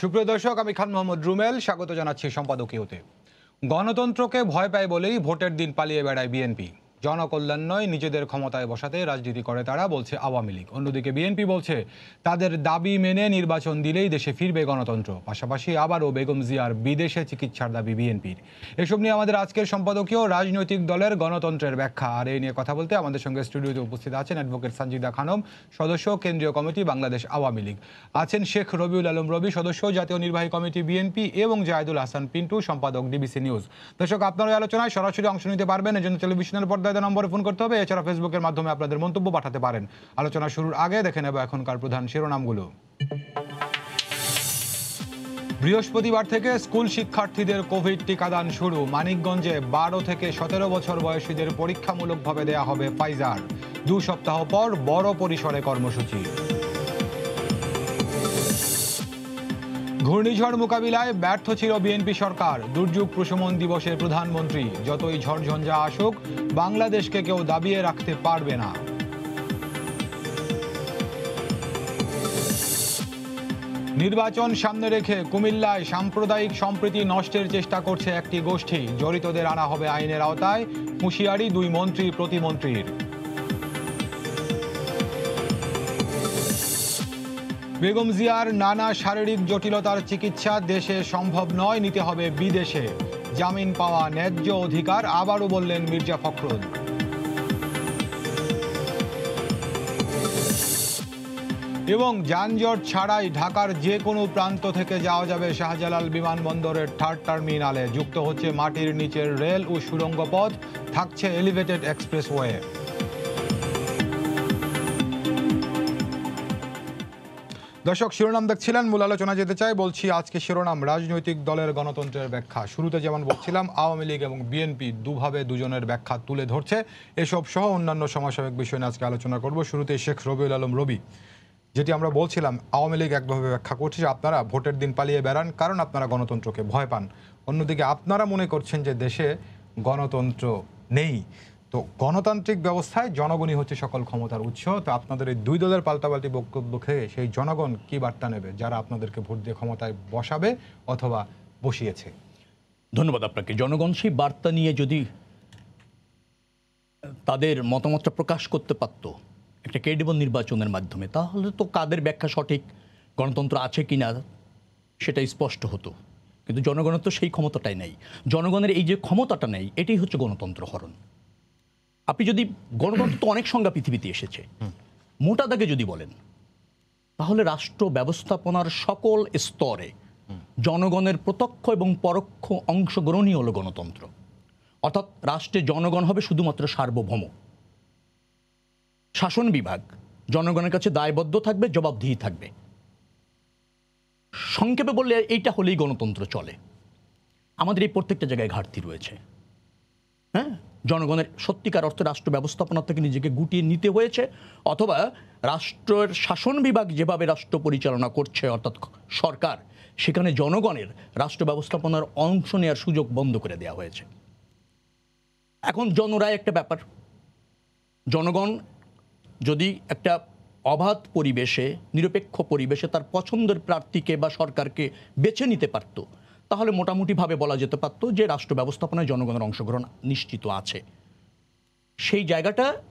সুপ্রিয় দর্শক, আমি খান মোহাম্মদ রুমেল। স্বাগত জানাচ্ছি সম্পাদকীয়তে। গণতন্ত্রকে ভয় পায় বলেই ভোটের দিন পালিয়ে বেড়ায় বিএনপি। জনকল্যাণ নয়, নিজেদের ক্ষমতায় বসাতে রাজনীতি করে তারা, বলছে আওয়ামী লীগ। অন্যদিকে বিএনপি বলছে, তাদের দাবি মেনে নির্বাচন দিলেই দেশে ফিরবে গণতন্ত্র। পাশাপাশি আবারও বেগম জিয়ার বিদেশে চিকিৎসার দাবি বিএনপির। এসব নিয়ে আমাদের আজকের সম্পাদকীয় রাজনৈতিক দলের গণতন্ত্রের ব্যাখ্যা। আর এই নিয়ে কথা বলতে আমাদের সঙ্গে স্টুডিওতে উপস্থিত আছেন অ্যাডভোকেট সঞ্জিদা খানম, সদস্য, কেন্দ্রীয় কমিটি বাংলাদেশ আওয়ামী লীগ। আছেন শেখ রবিউল আলম রবি, সদস্য, জাতীয় নির্বাহী কমিটি বিএনপি এবং জায়দুল হাসান পিন্টু, সম্পাদক ডিবিসি নিউজ। দর্শক, আপনার আলোচনায় সরাসরি অংশ নিতে পারবেন। এজন্য টেলিভিশনের পর্দায় দেওয়া নম্বরে ফোন করতে হবে। এছাড়া ফেসবুকের মাধ্যমে আপনাদের মন্তব্য পাঠাতে পারেন। আলোচনা শুরুর আগে দেখে নেব এখনকার প্রধান শিরোনামগুলো। বৃহস্পতিবার থেকে স্কুল শিক্ষার্থীদের কোভিড টিকাদান শুরু। মানিকগঞ্জে বারো থেকে সতেরো বছর বয়সীদের পরীক্ষামূলকভাবে দেয়া হবে ফাইজার দু সপ্তাহ পর বড় পরিসরে কর্মসূচি। ঘূর্ণিঝড় মোকাবিলায় ব্যর্থ ছিল বিএনপি সরকার। দুর্যোগ প্রশমন দিবসের প্রধানমন্ত্রী, যতই ঝড়ঝঞ্ঝা আসুক, বাংলাদেশকে কেউ দাবিয়ে রাখতে পারবে না। নির্বাচন সামনে রেখে কুমিল্লায় সাম্প্রদায়িক সম্প্রীতি নষ্টের চেষ্টা করছে একটি গোষ্ঠী। জড়িতদের আনা হবে আইনের আওতায়। হুঁশিয়ারি দুই মন্ত্রী প্রতিমন্ত্রীর। বেগম জিয়ার নানা শারীরিক জটিলতার চিকিৎসা দেশে সম্ভব নয়, নিতে হবে বিদেশে। জামিন পাওয়া ন্যায্য অধিকার, আবারও বললেন মির্জা ফখরুল। এবং যানজট ছাড়াই ঢাকার যে কোনো প্রান্ত থেকে যাওয়া যাবে শাহজালাল বিমানবন্দরের থার্ড টার্মিনালে। যুক্ত হচ্ছে মাটির নিচের রেল ও সুড়ঙ্গ পথ, থাকছে এলিভেটেড এক্সপ্রেসওয়ে। দর্শক, শিরোনাম দেখছিলেন, মূল আলোচনা যেতে চাই, বলছি আজকে শিরোনাম, রাজনৈতিক দলের গণতন্ত্রের ব্যাখ্যা। শুরুতে যেমন বলছিলাম, আওয়ামী লীগ এবং বিএনপি দুভাবে দুজনের ব্যাখ্যা তুলে ধরছে। এসব সহ অন্যান্য সমাজসেবক বিষয় নিয়ে আজকে আলোচনা করব। শুরুতে শেখ রবিউল আলম রবি, যেটি আমরা বলছিলাম, আওয়ামী লীগ একভাবে ব্যাখ্যা করছে যে আপনারা ভোটের দিন পালিয়ে বেড়ান, কারণ আপনারা গণতন্ত্রকে ভয় পান। অন্যদিকে আপনারা মনে করছেন যে দেশে গণতন্ত্র নেই। তো গণতান্ত্রিক ব্যবস্থায় জনগণই হচ্ছে সকল ক্ষমতার উৎস। তো আপনাদের এই দুই দলের পাল্টাপাল্টি বক্তব্য খেয়ে সেই জনগণ কি বার্তা নেবে? যারা আপনাদেরকে ভোট দিয়ে ক্ষমতায় বসাবে অথবা বসিয়েছে। ধন্যবাদ আপনাকে। জনগণ সেই বার্তা নিয়ে যদি তাদের মতামতটা প্রকাশ করতে পারত একটা ক্রেডিবল নির্বাচনের মাধ্যমে, তাহলে তো কাদের ব্যাখ্যা সঠিক, গণতন্ত্র আছে কি না সেটা স্পষ্ট হতো। কিন্তু জনগণের তো সেই ক্ষমতাটাই নেই। জনগণের এই যে ক্ষমতাটা নেই, এটাই হচ্ছে গণতন্ত্র হরণ। আপনি যদি গণতন্ত্র তো অনেক সংজ্ঞা পৃথিবীতে এসেছে। মোটা দাগে যদি বলেন তাহলে রাষ্ট্র ব্যবস্থাপনার সকল স্তরে জনগণের প্রত্যক্ষ এবং পরোক্ষ অংশগ্রহণই হলো গণতন্ত্র। অর্থাৎ রাষ্ট্রে জনগণ হবে শুধুমাত্র সার্বভৌম। শাসন বিভাগ জনগণের কাছে দায়বদ্ধ থাকবে জবাবদিহি থাকবে। সংক্ষেপে বললে এইটা হলেই গণতন্ত্র চলে। আমাদের এই প্রত্যেকটা জায়গায় ঘাটতি রয়েছে। হ্যাঁ? জনগণের সত্যিকার অর্থে রাষ্ট্র ব্যবস্থাপনা থেকে নিজেকে গুটিয়ে নিতে হয়েছে, অথবা রাষ্ট্রের শাসন বিভাগ যেভাবে রাষ্ট্র পরিচালনা করছে, অর্থাৎ সরকার, সেখানে জনগণের রাষ্ট্র ব্যবস্থাপনার অংশ নেওয়ার সুযোগ বন্ধ করে দেওয়া হয়েছে। এখন জনরায় একটা ব্যাপার। জনগণ যদি একটা অবাধ পরিবেশে, নিরপেক্ষ পরিবেশে তার পছন্দের প্রার্থীকে বা সরকারকে বেছে নিতে পারত তাহলে মোটামুটিভাবে বলা যেতে পারত যে রাষ্ট্র ব্যবস্থাপনায় জনগণের অংশগ্রহণ নিশ্চিত আছে। সেই জায়গাটা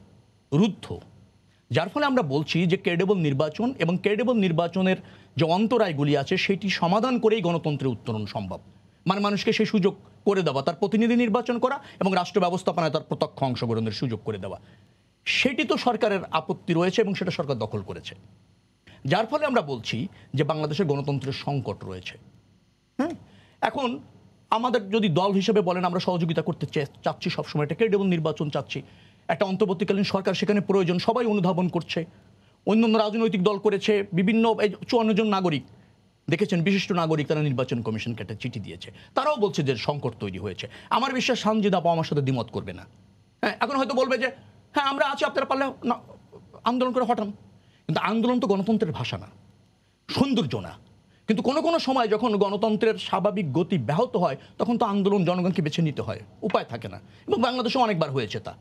রুদ্ধ। যার ফলে আমরা বলছি যে ক্রেডেবল নির্বাচন এবং ক্রেডেবল নির্বাচনের যে অন্তরায়গুলি আছে, সেটি সমাধান করেই গণতন্ত্রের উত্তরণ সম্ভব। মানে মানুষকে সেই সুযোগ করে দেওয়া, তার প্রতিনিধি নির্বাচন করা এবং রাষ্ট্র ব্যবস্থাপনায় তার প্রত্যক্ষ অংশগ্রহণের সুযোগ করে দেওয়া। সেটি তো সরকারের আপত্তি রয়েছে এবং সেটা সরকার দখল করেছে। যার ফলে আমরা বলছি যে বাংলাদেশের গণতন্ত্রের সংকট রয়েছে। হ্যাঁ এখন আমাদের যদি দল হিসেবে বলেন, আমরা সহযোগিতা করতে চাচ্ছি সবসময় এটা ক্রেডিবল নির্বাচন চাচ্ছি। একটা অন্তর্বর্তীকালীন সরকার সেখানে প্রয়োজন, সবাই অনুধাবন করছে। অন্যান্য রাজনৈতিক দল করেছে, বিভিন্ন চুয়ান্ন জন নাগরিক। দেখেছেন, বিশিষ্ট নাগরিক তারা নির্বাচন কমিশনকে একটা চিঠি দিয়েছে। তারাও বলছে যে সংকট তৈরি হয়েছে। আমার বিশ্বাস সানজিদ আপা আমার সাথে দ্বিমত করবে না। হ্যাঁ এখন হয়তো বলবে যে হ্যাঁ আমরা আছি, আপনারা পারলে আন্দোলন করে হটান। কিন্তু আন্দোলন তো গণতন্ত্রের ভাষা না, সৌন্দর্য না। কিন্তু কোনো কোনো সময় যখন গণতন্ত্রের স্বাভাবিক গতি ব্যাহত হয়, তখন তো আন্দোলন জনগণকে বেছে নিতে হয়। উপায় থাকে না। এবং বাংলাদেশে অনেকবার হয়েছে তা।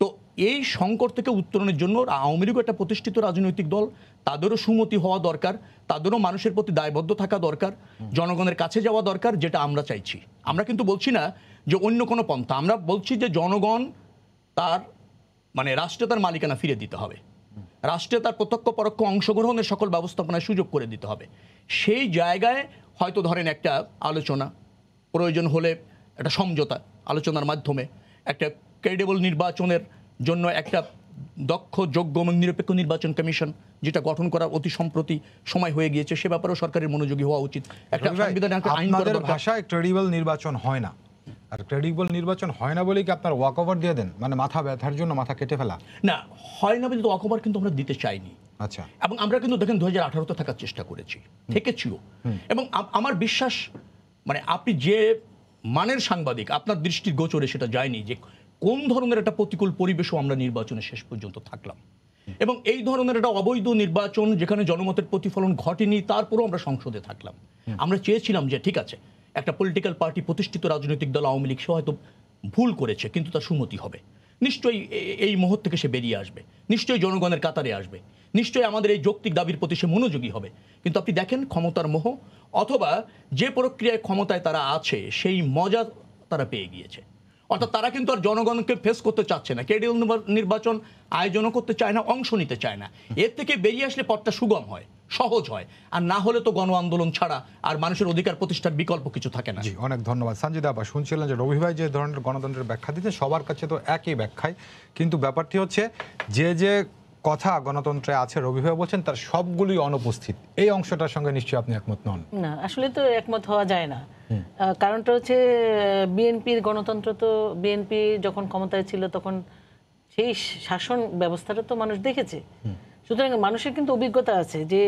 তো এই সংকট থেকে উত্তরণের জন্য আওয়ামী লীগও একটা প্রতিষ্ঠিত রাজনৈতিক দল। তাদেরও সুমতি হওয়া দরকার। তাদেরও মানুষের প্রতি দায়বদ্ধ থাকা দরকার। জনগণের কাছে যাওয়া দরকার, যেটা আমরা চাইছি। আমরা কিন্তু বলছি না যে অন্য কোনো পন্থা। আমরা বলছি যে জনগণ তার মানে রাষ্ট্রে তার মালিকানা ফিরে দিতে হবে। রাষ্ট্রে তার প্রত্যক্ষ পরোক্ষ অংশগ্রহণের সকল ব্যবস্থাপনায় সুযোগ করে দিতে হবে। সেই জায়গায় হয়তো ধরেন একটা আলোচনা প্রয়োজন হলে একটা সমঝোতা আলোচনার মাধ্যমে একটা ক্রেডেবল নির্বাচনের জন্য একটা দক্ষ যোগ্য এবং নিরপেক্ষ নির্বাচন কমিশন যেটা গঠন করার অতি সম্প্রতি সময় হয়ে গিয়েছে সে ব্যাপারেও সরকারের মনোযোগী হওয়া উচিত। একটা আপনাদের ভাষায় ক্রেডিবল নির্বাচন হয় না। আর ক্রেডিবল নির্বাচন হয় না বলেই কি আপনার ওয়াক ওভার দিয়ে দেন? মানে মাথা ব্যথার জন্য মাথা কেটে ফেলা? না হয় না কিন্তু অকবার কিন্তু আমরা দিতে চাইনি। আচ্ছা। এবং আমরা কিন্তু দেখেন দু হাজার আঠারোতে থাকার চেষ্টা করেছি থেকেছিও। এবং আমার বিশ্বাস মানে আপনি যে মানের সাংবাদিক আপনার দৃষ্টির গোচরে সেটা যায়নি যে কোন ধরনের একটা প্রতিকূল পরিবেশও আমরা নির্বাচনে শেষ পর্যন্ত থাকলাম। এবং এই ধরনের একটা অবৈধ নির্বাচন যেখানে জনমতের প্রতিফলন ঘটেনি তারপরেও আমরা সংসদে থাকলাম। আমরা চেয়েছিলাম যে ঠিক আছে একটা পলিটিক্যাল পার্টি প্রতিষ্ঠিত রাজনৈতিক দল আওয়ামী লীগ সে হয়তো ভুল করেছে কিন্তু তার সুমতি হবে। নিশ্চয়ই এই মুহূর্ত থেকে সে বেরিয়ে আসবে। নিশ্চয়ই জনগণের কাতারে আসবে। নিশ্চয়ই আমাদের এই যৌক্তিক দাবির প্রতি সে মনোযোগী হবে। কিন্তু আপনি দেখেন ক্ষমতার মোহ, অথবা যে প্রক্রিয়ায় ক্ষমতায় তারা আছে, সেই মজা তারা পেয়ে গিয়েছে। অর্থাৎ তারা কিন্তু আর জনগণকে ফেস করতে চাচ্ছে না। কেডিএল নির্বাচন আয়োজনও করতে চায় না, অংশ নিতে চায় না। এর থেকে বেরিয়ে আসলে পথটা সুগম হয়, সহজ হয়। আর না হলে তো গণ আন্দোলন ছাড়া আর মানুষের অধিকার প্রতিষ্ঠার বিকল্প কিছু থাকে না। জি, অনেক ধন্যবাদ। সঞ্জিদা আবার শুনছিলেন যে রবি ভাই যে ধরনের গণতন্ত্রের ব্যাখ্যা দিচ্ছে সবার কাছে তো একই ব্যাখ্যায় কিন্তু ব্যাপারটি হচ্ছে, যে যে কথা গণতন্ত্রে আছে রবি ভাই বলছেন তার সবগুলোই অনুপস্থিত। এই অংশটার সঙ্গে নিশ্চয়ই আপনি একমত নন? না আসলে তো একমত হওয়া যায় না। কারণটা হচ্ছে বিএনপির গণতন্ত্র তো বিএনপি যখন ক্ষমতায় ছিল তখন সেই শাসন ব্যবস্থাটা তো মানুষ দেখেছে। সুতরাং মানুষের কিন্তু অভিজ্ঞতা আছে যে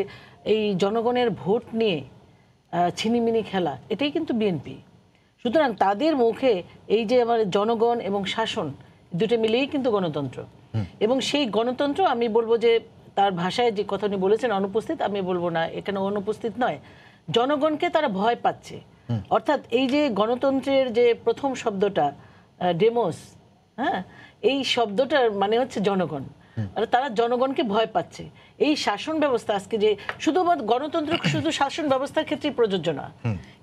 এই জনগণের ভোট নিয়ে ছিনিমিনি খেলা এটাই কিন্তু বিএনপি। সুতরাং তাদের মুখে এই যে আমার জনগণ এবং শাসন দুটো মিলেই কিন্তু গণতন্ত্র। এবং সেই গণতন্ত্র আমি বলব যে তার ভাষায় যে কথা উনি বলেছেন অনুপস্থিত আমি বলব না এখানে অনুপস্থিত নয়। জনগণকে তারা ভয় পাচ্ছে। অর্থাৎ এই যে গণতন্ত্রের যে প্রথম শব্দটা ডেমোস হ্যাঁ এই শব্দটার মানে হচ্ছে জনগণ। তারা জনগণকে ভয় পাচ্ছে। এই শাসন ব্যবস্থা আজকে যে শুধুমাত্র গণতন্ত্র শুধু শাসন ব্যবস্থার ক্ষেত্রেই প্রযোজ্য না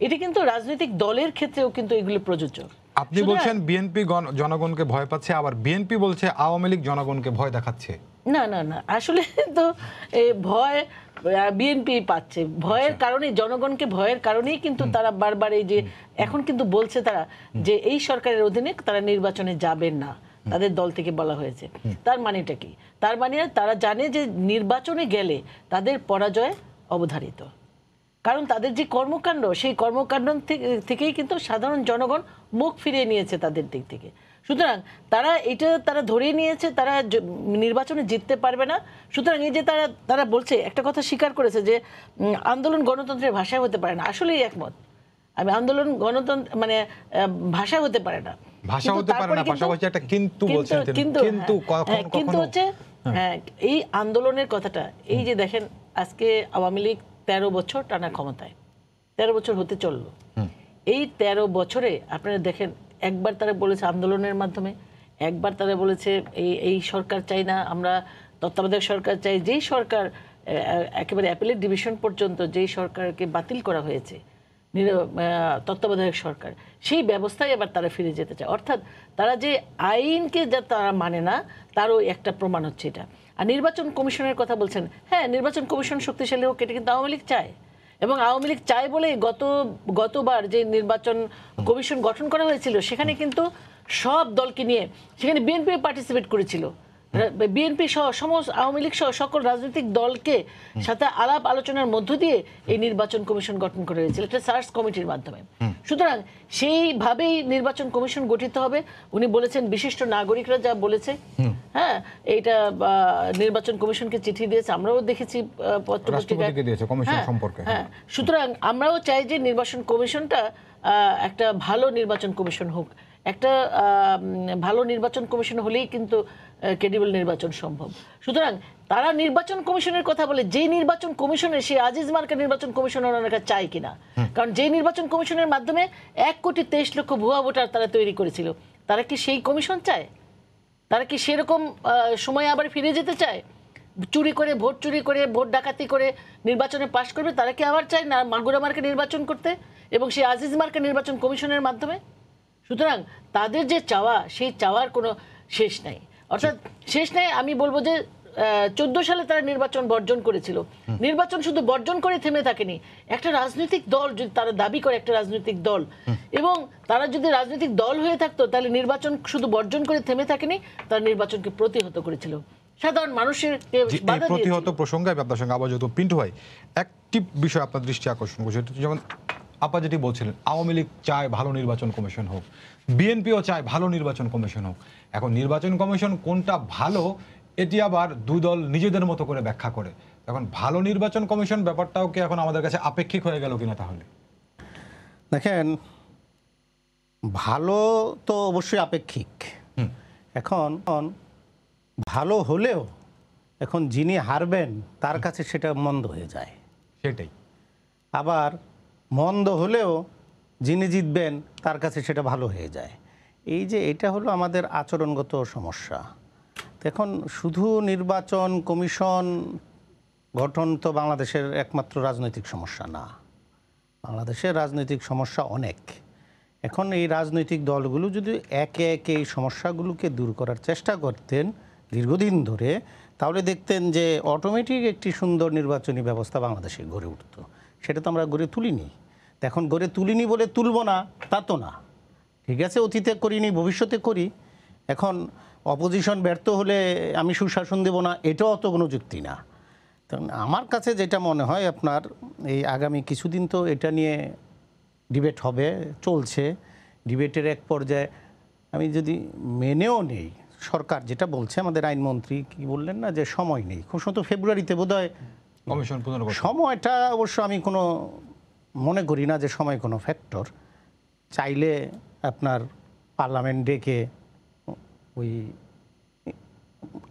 এটি কিন্তু রাজনৈতিক দলের ক্ষেত্রেও কিন্তু এগুলো প্রযোজ্য। আপনি বলছেন বিএনপি জনগণকে ভয় পাচ্ছে আবার বিএনপি বলছে আওয়ামী লীগ জনগণকে ভয় দেখাচ্ছে। না না না আসলে তো এই ভয় বিএনপি পাচ্ছে। ভয়ের কারণে জনগণকে ভয়ের কারণেই কিন্তু তারা বারবার এই যে এখন কিন্তু বলছে তারা যে এই সরকারের অধীনে তারা নির্বাচনে যাবেন না তাদের দল থেকে বলা হয়েছে। তার মানেটা কি? তার মানে তারা জানে যে নির্বাচনে গেলে তাদের পরাজয় অবধারিত। কারণ তাদের যে কর্মকাণ্ড সেই কর্মকাণ্ড থেকেই কিন্তু সাধারণ জনগণ মুখ ফিরিয়ে নিয়েছে তাদের দিক থেকে। সুতরাং তারা এটা তারা ধরে নিয়েছে তারা নির্বাচনে জিততে পারবে না। সুতরাং এই যে তারা তারা বলছে একটা কথা স্বীকার করেছে যে আন্দোলন গণতন্ত্রের ভাষায় হতে পারে না। আসলেই একমত। আমি আন্দোলন গণতন্ত্র মানে ভাষা হতে পারে না। ভাষা হতে পারে না, পাশাপাশি একটা কিন্তু বলছেন কিন্তু কিন্তু হ্যাঁ, হ্যাঁ, কিন্তু হচ্ছে হ্যাঁ। এই আন্দোলনের কথাটা এই যে দেখেন আজকে আওয়ামী লীগ তেরো বছর টানা ক্ষমতায়। তেরো বছর হতে চলল। এই তেরো বছরে আপনারা দেখেন একবার তারা বলেছে আন্দোলনের মাধ্যমে একবার তারা বলেছে এই এই সরকার চাই না আমরা তত্ত্বাবধায়ক সরকার চাই যেই সরকার একেবারে অ্যাপেলের ডিভিশন পর্যন্ত যেই সরকারকে বাতিল করা হয়েছে তত্ত্বাবধায়ক সরকার। সেই ব্যবস্থায় আবার তারা ফিরে যেতে চায়। অর্থাৎ তারা যে আইনকে যা তারা মানে না তারও একটা প্রমাণ হচ্ছে এটা। আর নির্বাচন কমিশনের কথা বলছেন হ্যাঁ নির্বাচন কমিশন শক্তিশালী হোক, এটা কিন্তু আওয়ামী লীগ চায়। এবং আওয়ামী লীগ চায় বলে গত, গতবার যে নির্বাচন কমিশন গঠন করা হয়েছিল, সেখানে কিন্তু সব দলকে নিয়ে, সেখানে বিএনপি পার্টিসিপেট করেছিল। বিএনপি সহ সমস্ত আওয়ামী লীগ সহ সকল রাজনৈতিক দলকে সাথে আলাপ আলোচনার মধ্য দিয়ে এই নির্বাচন কমিশন গঠন করা হয়েছিল একটা সার্চ কমিটির মাধ্যমে। সুতরাং সেইভাবেই নির্বাচন কমিশন গঠিত হবে। উনি বলেছেন বিশিষ্ট নাগরিকরা যা বলেছে হ্যাঁ এইটা বা, নির্বাচন কমিশনকে চিঠি দিয়েছে আমরাও দেখেছি পত্রপত্রিকায়। কমিশন হ্যাঁ, হ্যাঁ। সুতরাং আমরাও চাই যে নির্বাচন কমিশনটা আহ, একটা ভালো নির্বাচন কমিশন হোক। একটা ভালো নির্বাচন কমিশন হলেই কিন্তু ক্রেডিবল নির্বাচন সম্ভব। সুতরাং তারা নির্বাচন কমিশনের কথা বলে যে নির্বাচন কমিশনের সেই আজিজ মার্কা নির্বাচন কমিশন ওনারা চায় কিনা? কারণ যে নির্বাচন কমিশনের মাধ্যমে এক কোটি তেইশ লক্ষ ভুয়া ভোটার তারা তৈরি করেছিল তারা কি সেই কমিশন চায়? তারা কি সেরকম সময় আবার ফিরে যেতে চায়? চুরি করে ভোট চুরি করে ভোট ডাকাতি করে নির্বাচনে পাশ করবে তারা কি আবার চায় না মাগুরা মার্কে নির্বাচন করতে? এবং সেই আজিজ মার্কে নির্বাচন কমিশনের মাধ্যমে? সুতরাং তাদের যে চাওয়া সেই চাওয়ার কোনো শেষ নাই। অর্থাৎ শেষ নাই আমি বলব যে চোদ্দ সালে তারা নির্বাচন বর্জন করেছিল। নির্বাচন শুধু বর্জন করে থেমে থাকেনি একটা রাজনৈতিক দল যদি তারা দাবি করে একটা রাজনৈতিক দল। এবং তারা যদি রাজনৈতিক দল হয়ে থাকতো তাহলে নির্বাচন শুধু বর্জন করে থেমে থাকেনি তারা নির্বাচনকে প্রতিহত করেছিল। সাধারণ মানুষের প্রতিহত প্রসঙ্গে আমি আপনার সঙ্গে আবার যেহেতু পিন্টু ভাই একটি বিষয় আপনার দৃষ্টি আকর্ষণ করছে। যেমন আপা যেটি বলছিলেন আওয়ামী লীগ চায় ভালো নির্বাচন কমিশন হোক বিএনপিও চায় ভালো নির্বাচন কমিশন হোক। এখন নির্বাচন কমিশন কোনটা ভালো এটি আবার দুই দল নিজেদের মতো করে ব্যাখ্যা করে। এখন ভালো নির্বাচন কমিশন ব্যাপারটাও কি এখন আমাদের কাছে আপেক্ষিক হয়ে গেল কিনা তাহলে? দেখেন ভালো তো অবশ্যই আপেক্ষিক। এখন এখন ভালো হলেও এখন যিনি হারবেন তার কাছে সেটা মন্দ হয়ে যায়। সেটাই। আবার মন্দ হলেও যিনি জিতবেন, তার কাছে সেটা ভালো হয়ে যায়। এই যে এটা হলো আমাদের আচরণগত সমস্যা। এখন শুধু নির্বাচন কমিশন গঠন তো বাংলাদেশের একমাত্র রাজনৈতিক সমস্যা না। বাংলাদেশের রাজনৈতিক সমস্যা অনেক। এখন এই রাজনৈতিক দলগুলো যদি একে একে এই সমস্যাগুলোকে দূর করার চেষ্টা করতেন দীর্ঘদিন ধরে, তাহলে দেখতেন যে অটোমেটিক একটি সুন্দর নির্বাচনী ব্যবস্থা বাংলাদেশে গড়ে উঠতো। সেটা তো আমরা গড়ে তুলিনি। এখন গড়ে তুলিনি বলে তুলব না তা তো না। ঠিক আছে অতীতে করিনি ভবিষ্যতে করি। এখন অপোজিশন ব্যর্থ হলে আমি সুশাসন দেব না এটাও অত কোনো যুক্তি না। আমার কাছে যেটা মনে হয় আপনার এই আগামী কিছুদিন তো এটা নিয়ে ডিবেট হবে চলছে। ডিবেটের এক পর্যায়ে আমি যদি মেনেও নেই সরকার যেটা বলছে আমাদের আইনমন্ত্রী কি বললেন না যে সময় নেই। খুব সম্ভবত ফেব্রুয়ারিতে বোধহয় কমিশন সময়টা অবশ্য আমি কোনো মনে করি না যে সময় কোনো ফ্যাক্টর চাইলে আপনার পার্লামেন্ট ডেকে ওই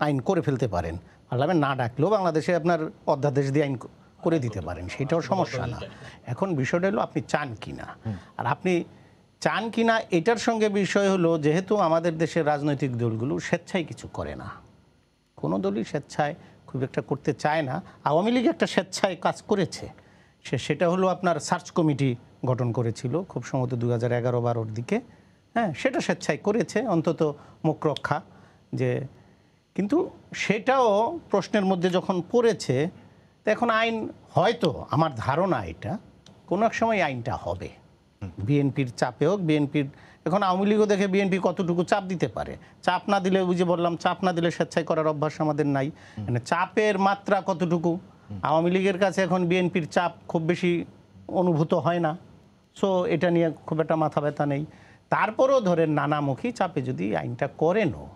আইন করে ফেলতে পারেন। পার্লামেন্ট না ডাকলেও বাংলাদেশে আপনার অধ্যাদেশ দিয়ে আইন করে দিতে পারেন, সেটাও সমস্যা না। এখন বিষয়টা হলো আপনি চান কি না? আর আপনি চান কি না, এটার সঙ্গে বিষয় হলো যেহেতু আমাদের দেশের রাজনৈতিক দলগুলো স্বেচ্ছায় কিছু করে না। কোনো দলই স্বেচ্ছায় খুব একটা করতে চায় না। আওয়ামী লীগ একটা স্বেচ্ছায় কাজ করেছে। সে সেটা হলো আপনার সার্চ কমিটি গঠন করেছিল, খুব সম্ভবত দু হাজার এগারো বারোর দিকে। হ্যাঁ সেটা স্বেচ্ছায় করেছে, অন্তত মুখ রক্ষা। যে কিন্তু সেটাও প্রশ্নের মধ্যে যখন পড়েছে, তো এখন আইন হয়তো, আমার ধারণা এটা, কোনো এক সময় আইনটা হবে। বিএনপির চাপে হোক, বিএনপির এখন আওয়ামী লীগও দেখে বিএনপি কতটুকু চাপ দিতে পারে। চাপ না দিলে ওই যে বললাম, চাপ না দিলে স্বেচ্ছায় করার অভ্যাস আমাদের নাই। মানে চাপের মাত্রা কতটুকু? আওয়ামী লীগের কাছে এখন বিএনপির চাপ খুব বেশি অনুভূত হয় না। সো এটা নিয়ে খুব একটা মাথা ব্যথা নেই। তারপরেও ধরেন নানামুখী চাপে যদি আইনটা করেনও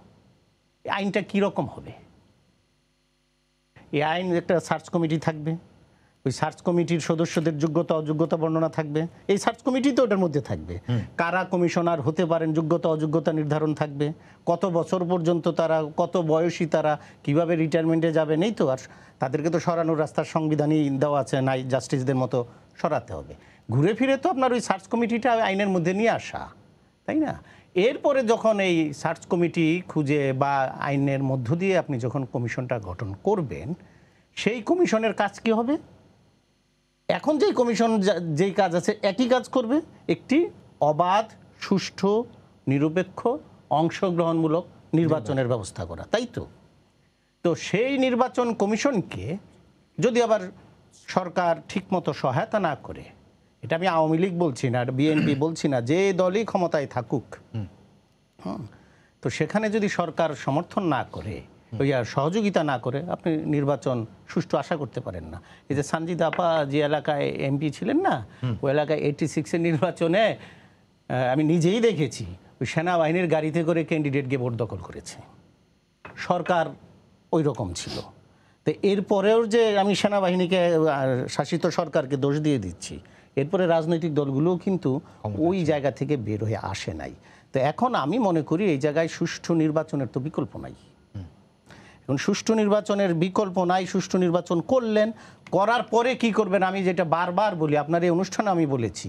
আইনটা কীরকম হবে? এই আইন একটা সার্চ কমিটি থাকবে। ওই সার্চ কমিটির সদস্যদের যোগ্যতা অযোগ্যতা বর্ণনা থাকবে। এই সার্চ কমিটি তো ওটার মধ্যে থাকবে। কারা কমিশনার হতে পারেন যোগ্যতা অযোগ্যতা নির্ধারণ থাকবে। কত বছর পর্যন্ত তারা কত বয়সী তারা কীভাবে রিটায়ারমেন্টে যাবে নেই তো আর তাদেরকে তো সরানোর রাস্তার সংবিধানই দেওয়া আছে নাই জাস্টিসদের মতো সরাতে হবে। ঘুরে ফিরে তো আপনার ওই সার্চ কমিটিটা আইনের মধ্যে নিয়ে আসা তাই না? এরপরে যখন এই সার্চ কমিটি খুঁজে বা আইনের মধ্য দিয়ে আপনি যখন কমিশনটা গঠন করবেন সেই কমিশনের কাজ কি হবে? এখন যেই কমিশন যা- যেই কাজ আছে একই কাজ করবে। একটি অবাধ সুষ্ঠু নিরপেক্ষ অংশগ্রহণমূলক নির্বাচনের ব্যবস্থা করা তাই তো? তো সেই নির্বাচন কমিশনকে যদি আবার সরকার ঠিকমতো সহায়তা না করে এটা আমি আওয়ামী লীগ বলছি না বিএনপি বলছি না যে দলই ক্ষমতায় থাকুক হুম। তো সেখানে যদি সরকার সমর্থন না করে ওই আর সহযোগিতা না করে আপনি নির্বাচন সুষ্ঠু আশা করতে পারেন না। এই যে সঞ্জিত আপা যে এলাকায় এমপি ছিলেন না ওই এলাকায় এইটি সিক্সের নির্বাচনে আমি নিজেই দেখেছি ওই সেনাবাহিনীর গাড়িতে করে ক্যান্ডিডেট গিয়ে ভোট দখল করেছে। সরকার ওই রকম ছিল। তো এরপরেও যে আমি সেনাবাহিনীকে শাসিত সরকারকে দোষ দিয়ে দিচ্ছি এরপরে রাজনৈতিক দলগুলোও কিন্তু ওই জায়গা থেকে বের হয়ে আসে নাই। তো এখন আমি মনে করি এই জায়গায় সুষ্ঠু নির্বাচনের তো বিকল্প নাই। এখন সুষ্ঠু নির্বাচনের বিকল্প নাই, সুষ্ঠু নির্বাচন করলেন, করার পরে কি করবেন? আমি যেটা বারবার বলি, আপনার এই অনুষ্ঠানে আমি বলেছি,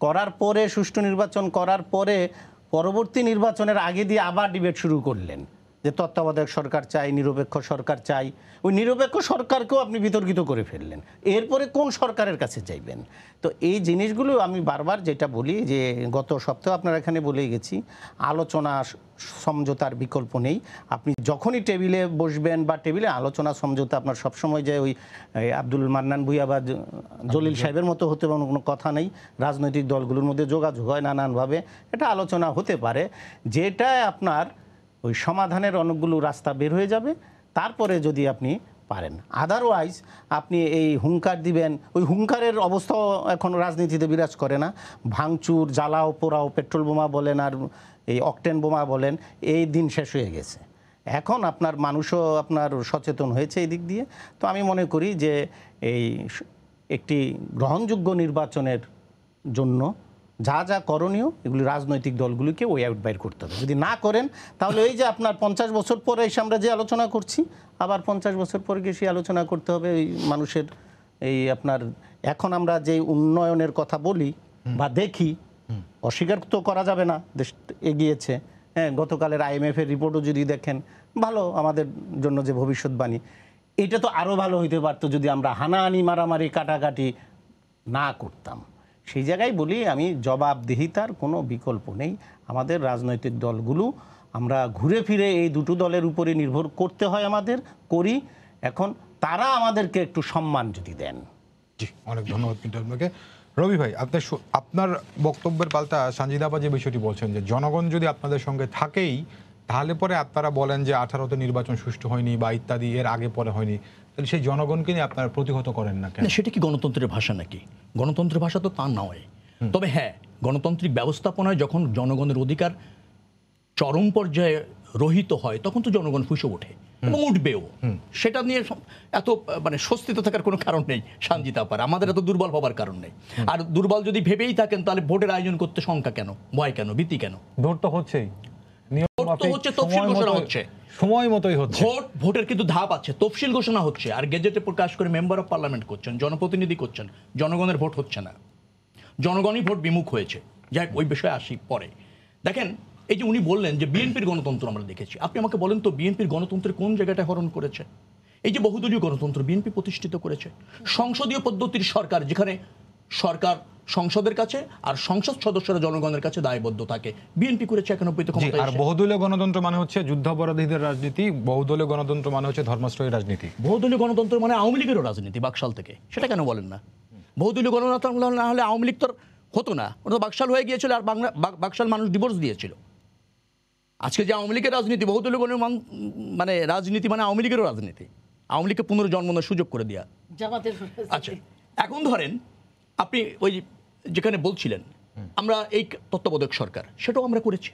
করার পরে, সুষ্ঠু নির্বাচন করার পরে, পরবর্তী নির্বাচনের আগে দিয়ে আবার ডিবেট শুরু করলেন। যে তত্ত্বাবধায়ক সরকার চাই, নিরপেক্ষ সরকার চাই, ওই নিরপেক্ষ সরকারকেও আপনি বিতর্কিত করে ফেললেন। এরপরে কোন সরকারের কাছে চাইবেন তো এই জিনিসগুলো আমি বারবার যেটা বলি যে গত সপ্তাহে আপনার এখানে বলেই গেছি, আলোচনা সমঝোতার বিকল্প নেই। আপনি যখনই টেবিলে বসবেন বা টেবিলে আলোচনা, সমঝোতা, আপনার সবসময় যে ওই আব্দুল মান্নান ভুইয়া বা জলিল সাহেবের মতো হতে পারে, কোনো কথা নেই। রাজনৈতিক দলগুলোর মধ্যে যোগাযোগ হয় নানানভাবে। এটা আলোচনা হতে পারে। যেটা আপনার ওই সমাধানের অনেকগুলো রাস্তা বের হয়ে যাবে, তারপরে যদি আপনি পারেন। আদারওয়াইজ আপনি এই হুঙ্কার দিবেন, ওই হুঙ্কারের অবস্থাও এখন রাজনীতিতে বিরাজ করে না। ভাঙচুর, জ্বালাও পোড়াও, পেট্রোল বোমা বলেন আর এই অকটেন বোমা বলেন, এই দিন শেষ হয়ে গেছে। এখন আপনার মানুষও আপনার সচেতন হয়েছে এই দিক দিয়ে। তো আমি মনে করি যে এই একটি গ্রহণযোগ্য নির্বাচনের জন্য যা যা করণীয় এগুলি রাজনৈতিক দলগুলিকে ওয়ে আউট বাইর করতে হবে। যদি না করেন তাহলে ওই যে আপনার পঞ্চাশ বছর পরে এসে আমরা যে আলোচনা করছি আবার পঞ্চাশ বছর পরে গিয়ে সেই আলোচনা করতে হবে এই মানুষের এই আপনার এখন আমরা যে উন্নয়নের কথা বলি বা দেখি অস্বীকার তো করা যাবে না দেশ এগিয়েছে। হ্যাঁ গতকালের আইএমএফ এর রিপোর্টও যদি দেখেন ভালো আমাদের জন্য যে ভবিষ্যৎবাণী। এটা তো আরও ভালো হইতে পারতো যদি আমরা হানাহানি মারামারি কাটাকাটি না করতাম। সেই জায়গায় বলি আমি জবাবদিহিতার কোনো বিকল্প নেই। আমাদের রাজনৈতিক দলগুলো আমরা ঘুরে ফিরে এই দুটো দলের উপরে নির্ভর করতে হয় আমাদের, করি। এখন তারা আমাদেরকে একটু সম্মান যদি দেন। জি, অনেক ধন্যবাদ কিন্তু আপনাকে। রবি ভাই, আপনার আপনার বক্তব্যের পাল্টা সঞ্জিদাবা যে বিষয়টি বলছেন যে জনগণ যদি আপনাদের সঙ্গে থাকেই, তাহলে পরে আপনারা বলেন যে আঠারোতে নির্বাচন সুষ্ঠু হয়নি বা ইত্যাদি, এর আগে পরে হয়নি। তাহলে সেই জনগণকে নিয়ে আপনারা প্রতিহত করেন না কেন? সেটা কি গণতন্ত্রের ভাষা নাকি? গণতন্ত্রের ভাষা তো তা নয়। তবে হ্যাঁ গণতান্ত্রিক ব্যবস্থাপনায় যখন জনগণের অধিকার চরম পর্যায়ে রহিত হয় তখন তো জনগণ ফুসে ওঠে এবং উঠবেও। সেটা নিয়ে এত মানে স্বস্তিতে থাকার কোনো কারণ নেই সানজিত আপার। আমাদের এত দুর্বল হবার কারণ নেই। আর দুর্বল যদি ভেবেই থাকেন তাহলে ভোটের আয়োজন করতে শঙ্কা কেন? ভয় কেন? ভীতি কেন? ভোট তো হচ্ছেই। ভোট তো হচ্ছে, তফসিল ঘোষণা হচ্ছে। সময় মতোই হচ্ছে। ভোট, ভোটের কিন্তু ধাপ আছে। তফসিল ঘোষণা হচ্ছে। আর গেজেটে প্রকাশ করে মেম্বার অফ পার্লামেন্ট করছেন, জনপ্রতিনিধি করছেন, জনগণের ভোট হচ্ছে না। জনগণই ভোট বিমুখ হয়েছে। যাই ওই বিষয়ে আসি পরে। দেখেন, এই যে উনি বললেন যে বিএনপির গণতন্ত্র আমরা দেখেছি। আপনি আমাকে বলেন তো বিএনপির গণতন্ত্রের কোন জায়গাটা হরণ করেছে? এই যে বহুদলীয় গণতন্ত্র বিএনপি প্রতিষ্ঠিত করেছে। সংসদীয় পদ্ধতির সরকার, যেখানে সরকার সংসদের কাছে আর সংসদ সদস্যরা জনগণের কাছে দায়বদ্ধ থাকে। বিএনপি করেছে একানব্বইতে জি ক্ষমতায় আর বহুদলীয় গণতন্ত্র মানে হচ্ছে যুদ্ধাপরাধীদের রাজনীতি বহুদলীয় গণতন্ত্র মানে হচ্ছে ধর্মাশ্রয়ী রাজনীতি। বহুদলীয় গণতন্ত্র মানে আওয়ামী লীগেরও রাজনীতি বাকশাল থেকে। সেটা কেন বলেন না? বহুদলীয় গণতন্ত্র না হলে আওয়ামী লীগ তো হতো না। ওটা তো বাকশাল হয়ে গিয়েছিল আর বাংলা বাক- বাকশাল মানুষ ডিভোর্স দিয়েছিল। আজকে যে আওয়ামী লীগের রাজনীতি বহুদলীয় গণ মান- মানে রাজনীতি মানে আওয়ামী লীগেরও রাজনীতি। আওয়ামী লীগকে পুনর্জন্মনের সুযোগ করে দেওয়া আচ্ছা এখন ধরেন আপনি ওই যেখানে বলছিলেন আমরা এই তত্ত্বাবধায়ক সরকার সেটাও আমরা করেছি।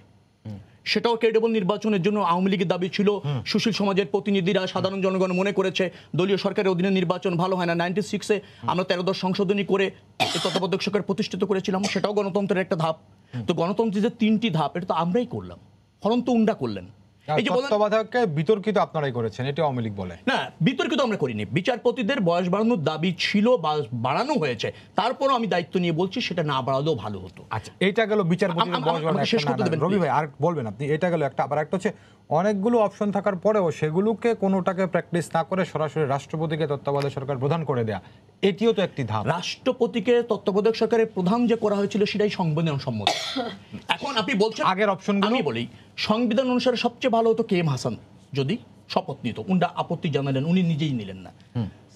সেটাও ক্রেডেবল নির্বাচনের জন্য আওয়ামী লীগের দাবি ছিল। সুশীল সমাজের প্রতিনিধিরা সাধারণ জনগণ মনে করেছে দলীয় সরকারের অধীনে নির্বাচন ভালো হয় না নাইনটি সিক্সে আমরা তেরো দশ সংশোধনী করে এই তত্ত্বাবধায়ক সরকার প্রতিষ্ঠিত করেছিলাম। সেটাও গণতন্ত্রের একটা ধাপ। তো গণতন্ত্রের যে তিনটি ধাপ এটা তো আমরাই করলাম। হরন্ত উন্ডা করলেন। এই যে তত্ত্বাবধায়ককে বিতর্কিত আপনারাই করেছেন এটা আওয়ামী লীগ বলে। না বিতর্কিত আমরা করিনি। বিচারপতিদের বয়স বাড়ানোর দাবি ছিল বা বাড়ানো হয়েছে তারপরও আমি দায়িত্ব নিয়ে বলছি সেটা না বাড়ালেও ভালো হতো। আচ্ছা এটা গেল বিচারপতিদের আম- আম- বয়স বাড়ানো আমাকে শেষ একটা, করতে না, না, দেবেন, রবি ভাই আর বলবেন আপনি এটা গেল একটা। আবার একটা হচ্ছে অনেকগুলো অপশন থাকার পরেও সেগুলোকে কোনোটাকে প্র্যাকটিস না করে সরাসরি রাষ্ট্রপতিকে তত্ত্বাবধায়ক সরকার প্রধান করে দেয়া এটিও তো একটি ধাপ। রাষ্ট্রপতিকে তত্ত্বাবধায়ক সরকারের প্রধান যে করা হয়েছিল সেটাই সংবিধান সম্মত এখন আপনি বলছেন আগের অপশনগুলো? বলি সংবিধান অনুসারে সবচেয়ে ভালো হতো কে এম হাসান? যদি শপথ নিত। উনটা আপত্তি জানালেন উনি নিজেই নিলেন না।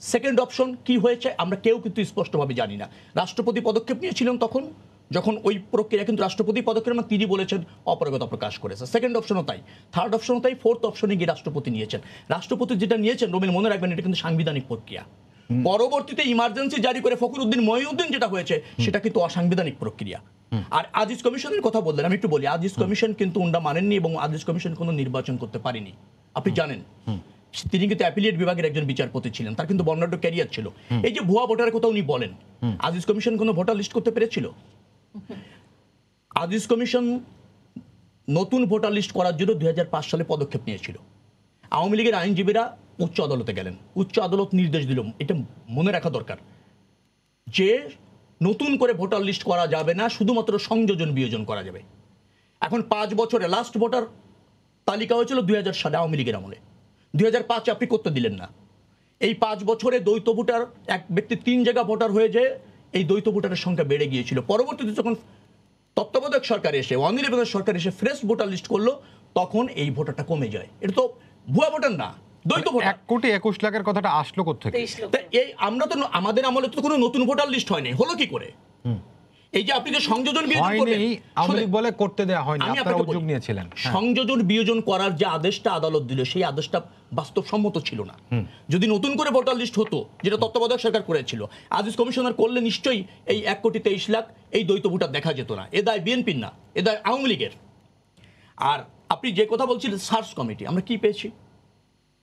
সেকেন্ড অপশন কি হয়েছে আমরা কেউ কিন্তু স্পষ্টভাবে জানি না। রাষ্ট্রপতি পদক্ষেপ নিয়েছিলেন তখন যখন ওই প্রক্রিয়া কিন্তু রাষ্ট্রপতি পদক্ষেপ না তিনি বলেছেন অপারগতা প্রকাশ করেছে। সেকেন্ড অপশনও তাই। থার্ড অপশনও তাই। ফোর্থ অপশনে গিয়ে রাষ্ট্রপতি নিয়েছেন। রাষ্ট্রপতি যেটা নিয়েছেন রবিন মনে রাখবেন এটা কিন্তু সাংবিধানিক প্রক্রিয়া। পরবর্তীতে ইমার্জেন্সি জারি করে ফখরুদ্দিন মহিউদ্দিন যেটা হয়েছে সেটা কিন্তু অসাংবিধানিক প্রক্রিয়া। আর আজিজ কমিশনের কথা বললেন আমি একটু বলি আজিজ কমিশন কিন্তু উন্ডা মানেননি এবং আজিজ কমিশন কোনো নির্বাচন করতে পারেনি। আপনি জানেন তিনি কিন্তু অ্যাপিলিয়েট বিভাগের একজন বিচারপতি ছিলেন তার কিন্তু বর্ণাঢ্য ক্যারিয়ার ছিল। এই যে ভুয়া ভোটারের কথা উনি বলেন আজিজ কমিশন কোনো ভোটার লিস্ট করতে পেরেছিল? আজিজ কমিশন নতুন ভোটার লিস্ট করার জন্য দুই হাজার পাঁচ সালে পদক্ষেপ নিয়েছিল। আওয়ামী লীগের আইনজীবীরা উচ্চ আদালতে গেলেন। উচ্চ আদালত নির্দেশ দিল, এটা মনে রাখা দরকার। যে নতুন করে ভোটার লিস্ট করা যাবে না, শুধুমাত্র সংযোজন বিয়োজন করা যাবে। এখন পাঁচ বছরে লাস্ট ভোটার তালিকা হয়েছিল দুই হাজার সালে আওয়ামী লীগের আমলে। দুই হাজার পাঁচে আপনি করতে দিলেন না। এই পাঁচ বছরে দ্বৈত ভোটার, এক ব্যক্তি তিন জায়গা ভোটার হয়ে যে এই দ্বৈত ভোটারের সংখ্যা বেড়ে গিয়েছিল। পরবর্তীতে যখন তত্ত্বাবধায়ক সরকার এসে অনির্বাচিত সরকার এসে ফ্রেশ ভোটার লিস্ট করল, তখন এই ভোটারটা কমে যায়। এটা তো ভুয়া ভোটার না। দ্বৈত ভোটার। এক কোটি একুশ লাখের কথাটা আসলো কোথেকে এই আমরা তো আমাদের আমলে তো কোনো নতুন ভোটার লিস্ট হয়নি হলো কি করে? এই যে আপনি যে সংযোজন বিয়োজন করবেন আওয়ামী বলে করতে দেওয়া হয়নি আপনারা উদ্যোগ নিয়েছিলেন হ্যাঁ। সংযোজন বিয়োজন করার যে আদেশটা আদালত দিল সেই আদেশটা বাস্তবসম্মত ছিল না। যদি নতুন করে ভোটার লিস্ট হতো যেটা তত্ত্বাবধায়ক সরকার করেছিল আজিজ কমিশনার করলে নিশ্চয়ই এই এক কোটি তেইশ লাখ এই দ্বৈত ভোটার দেখা যেত না। এ দায় বিএনপির না এ দায় আওয়ামী লীগের। আর আপনি যে কথা বলছিলেন সার্চ কমিটি আমরা কি পেয়েছি?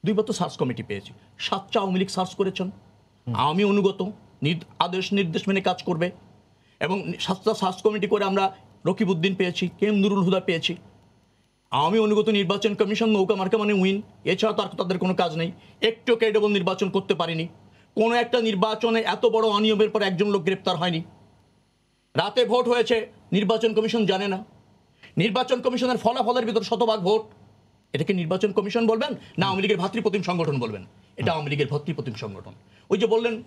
দুইবার তো সার্চ কমিটি পেয়েছি। সাতটা আওয়ামী লীগ সার্চ করেছেন। আমি অনুগত আদেশ নির্দেশ মেনে কাজ করবে। এবং সাতটা সার্চ কমিটি করে আমরা রকিবউদ্দিন পেয়েছি কেম নুরুল হুদা পেয়েছি। আমি অনুগত নির্বাচন কমিশন নৌকা মার্কা মানে উইন এছাড়া তার তাদের কোনো কাজ নেই। একটু ক্রেডেবল নির্বাচন করতে পারিনি। কোনো একটা নির্বাচনে এত বড় অনিয়মের পর একজন লোক গ্রেপ্তার হয়নি। রাতে ভোট হয়েছে নির্বাচন কমিশন জানে না। নির্বাচন কমিশনের ফলাফলের ভিতর শতভাগ ভোট। এটাকে নির্বাচন কমিশন বলবেন না আওয়ামী লীগের ভাতৃপ্রতিম সংগঠন বলবেন? এটা আওয়ামী লীগের ভাতৃপ্রতিম সংগঠন। ওই যে বললেন,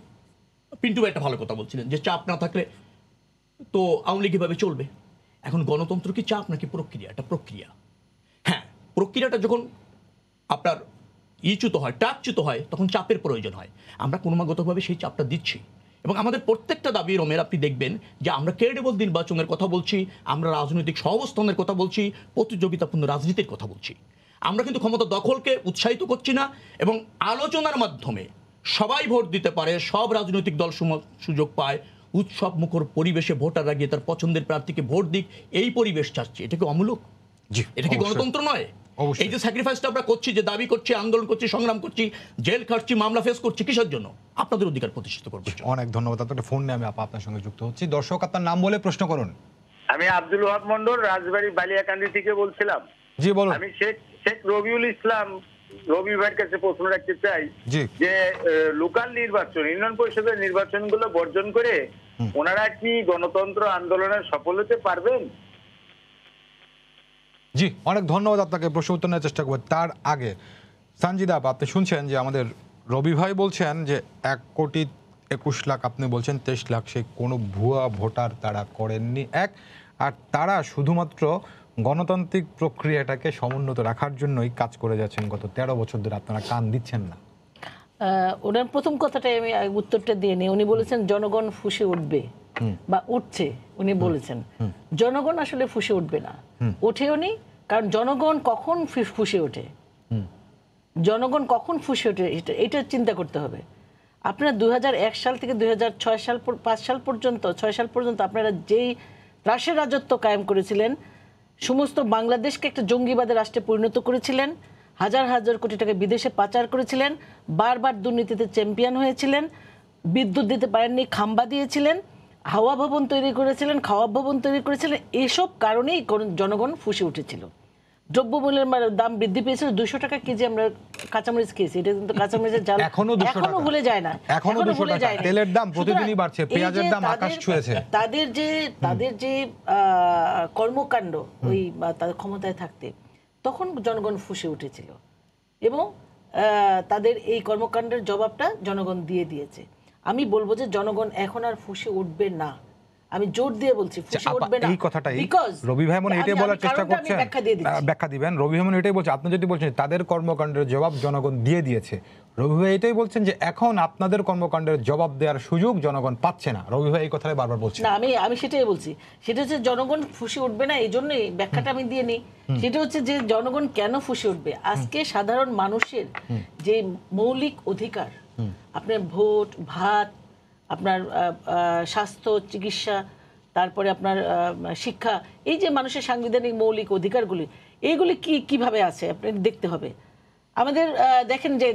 পিন্টু একটা ভালো কথা বলছিলেন যে চাপ না থাকলে তো আওয়ামী লীগ এভাবে চলবে। এখন গণতন্ত্র কি চাপ নাকি প্রক্রিয়া? এটা প্রক্রিয়া। হ্যাঁ প্রক্রিয়াটা যখন আপনার ইচ্যুত হয় টাকচ্যুত হয়, তখন চাপের প্রয়োজন হয়। আমরা ক্রমাগতভাবে সেই চাপটা দিচ্ছি। এবং আমাদের প্রত্যেকটা দাবি রমের আপনি দেখবেন যে আমরা ক্রেডেবল নির্বাচনের কথা বলছি, আমরা রাজনৈতিক সহাবস্থানের কথা বলছি, প্রতিযোগিতাপূর্ণ রাজনীতির কথা বলছি। আমরা কিন্তু ক্ষমতা দখলকে উৎসাহিত করছি না এবং আলোচনার মাধ্যমে সবাই ভোট দিতে পারে সব রাজনৈতিক দল সুযোগ পায় উৎসব মুখর পরিবেশে ভোটাররা গিয়ে তার পছন্দের প্রার্থীকে ভোট দিক এই পরিবেশ চাচ্ছে। এটা কি অমূলক? জি, এটা কি গণতন্ত্র নয়। এই যে স্যাক্রিফাইসটা আমরা করছি যে দাবি করছি আন্দোলন করছি সংগ্রাম করছি জেল খাটছি মামলা ফেস করছি কিসের জন্য? আপনাদের অধিকার প্রতিষ্ঠিত করবে অনেক ধন্যবাদ। আপনার ফোন নিয়ে আমি আপা আপনার সঙ্গে যুক্ত হচ্ছি। দর্শক আপনার নাম বলে প্রশ্ন করুন। আমি আব্দুল ওয়াহাব মন্ডল রাজবাড়ী বালিয়াকান্দি থেকে বলছিলাম। জি বলুন। আমি শেখ শেখ রবিউল ইসলাম রবি ভাইয়ের কাছে প্রশ্ন রাখতে চাই। যে লোকাল নির্বাচন ইউনিয়ন পরিষদের নির্বাচনগুলো বর্জন করে ওনারা কি গণতন্ত্র আন্দোলনে সফল হতে পারবেন? জি অনেক ধন্যবাদ আপনাকে প্রশ্ন উত্তর নেওয়ার চেষ্টা করব। তার আগে সঞ্জিদা আপা, আপনি শুনছেন যে আমাদের রবি ভাই বলছেন যে এক কোটি একুশ লাখ আপনি বলছেন তেইশ লাখ সে কোনো ভুয়া ভোটার তারা করেননি। এক আর তারা শুধুমাত্র গণতান্ত্রিক প্রক্রিয়াটাকে সমুন্নত রাখার জন্যই কাজ করে যাচ্ছেন গত তেরো বছর ধরে। আপনারা কান দিচ্ছেন না। ওনার প্রথম কথাটাই আমি উত্তরটা দিয়ে নিই। উনি বলেছেন জনগণ ফুসে উঠবে বা উঠছে উনি বলেছেন। জনগণ আসলে ফুসে উঠবে না। ওঠেও নি কারণ জনগণ কখন ফুসে ওঠে? জনগণ কখন ফুসে ওঠে এটা এটা চিন্তা করতে হবে। আপনারা দুই হাজার এক সাল থেকে দুই হাজার ছয় সাল পাঁচ সাল পর্যন্ত ছয় সাল পর্যন্ত আপনারা যেই রাষ্ট্রের রাজত্ব কায়েম করেছিলেন সমস্ত বাংলাদেশকে একটা জঙ্গিবাদের রাষ্ট্রে পরিণত করেছিলেন, হাজার হাজার কোটি টাকা বিদেশে পাচার করেছিলেন, বারবার দুর্নীতিতে চ্যাম্পিয়ন হয়েছিলেন, বিদ্যুৎ দিতে পারেননি, খাম্বা দিয়েছিলেন, হাওয়া ভবন তৈরি করেছিলেন, খাওয়া ভবন তৈরি করেছিলেন, এসব কারণেই জনগণ ফুসে উঠেছিল। দ্রব্যমূল্যের মা- দাম বৃদ্ধি পেয়েছিল দুশো টাকা কেজি আমরা কাঁচামরিচ খেয়েছি। এটা কিন্তু কাঁচামরিচের জাল এখনও এখনও ভুলে যায় না। এখনও 200 ভুলে টাকা। তেলের দাম প্রতিদিনই বাড়ছে, পেঁয়াজের দাম আকাশ ছুঁয়েছে। তাদের যে তাদের যে আহ, কর্মকাণ্ড ওই বা তাদের ক্ষমতায় থাকতে তখন জনগণ ফুসে উঠেছিল। এবং আহ, তাদের এই কর্মকাণ্ডের জবাবটা জনগণ দিয়ে দিয়েছে। আমি বলব যে জনগণ এখন আর ফুসে উঠবে না। আমি জোর দিয়ে বলছি ফুসে আচ্ছা, উঠবে না। এই কথাটাই রবি ভাই মনে এটাই বলার চেষ্টা করছেন? আহ, ব্যাখ্যা দিবেন? রবি ভাই মনে এটাই বলছে আপনি যদি বলছেন তাদের কর্মকাণ্ডের জবাব জনগণ দিয়ে দিয়েছে। রবি ভাই এটাই বলছেন যে এখন আপনাদের কর্মকাণ্ডের জবাব দেওয়ার সুযোগ জনগণ পাচ্ছে না। রবি ভাই এই কথাটাই বারবার বলছেন না আমি আমি সেটাই বলছি। সেটা হচ্ছে জনগণ ফুসে উঠবে না এই জন্যই ব্যাখ্যাটা আমি দিয়ে নিই। সেটা হচ্ছে যে জনগণ কেন ফুসে উঠবে? আজকে সাধারণ মানুষের যে মৌলিক অধিকার আপনার ভোট ভাত আপনার স্বাস্থ্য চিকিৎসা তারপরে আপনার শিক্ষা এই যে মানুষের সাংবিধানিক মৌলিক অধিকারগুলি এইগুলি কি কীভাবে আছে? আপনাকে দেখতে হবে। আমাদের দেখেন যে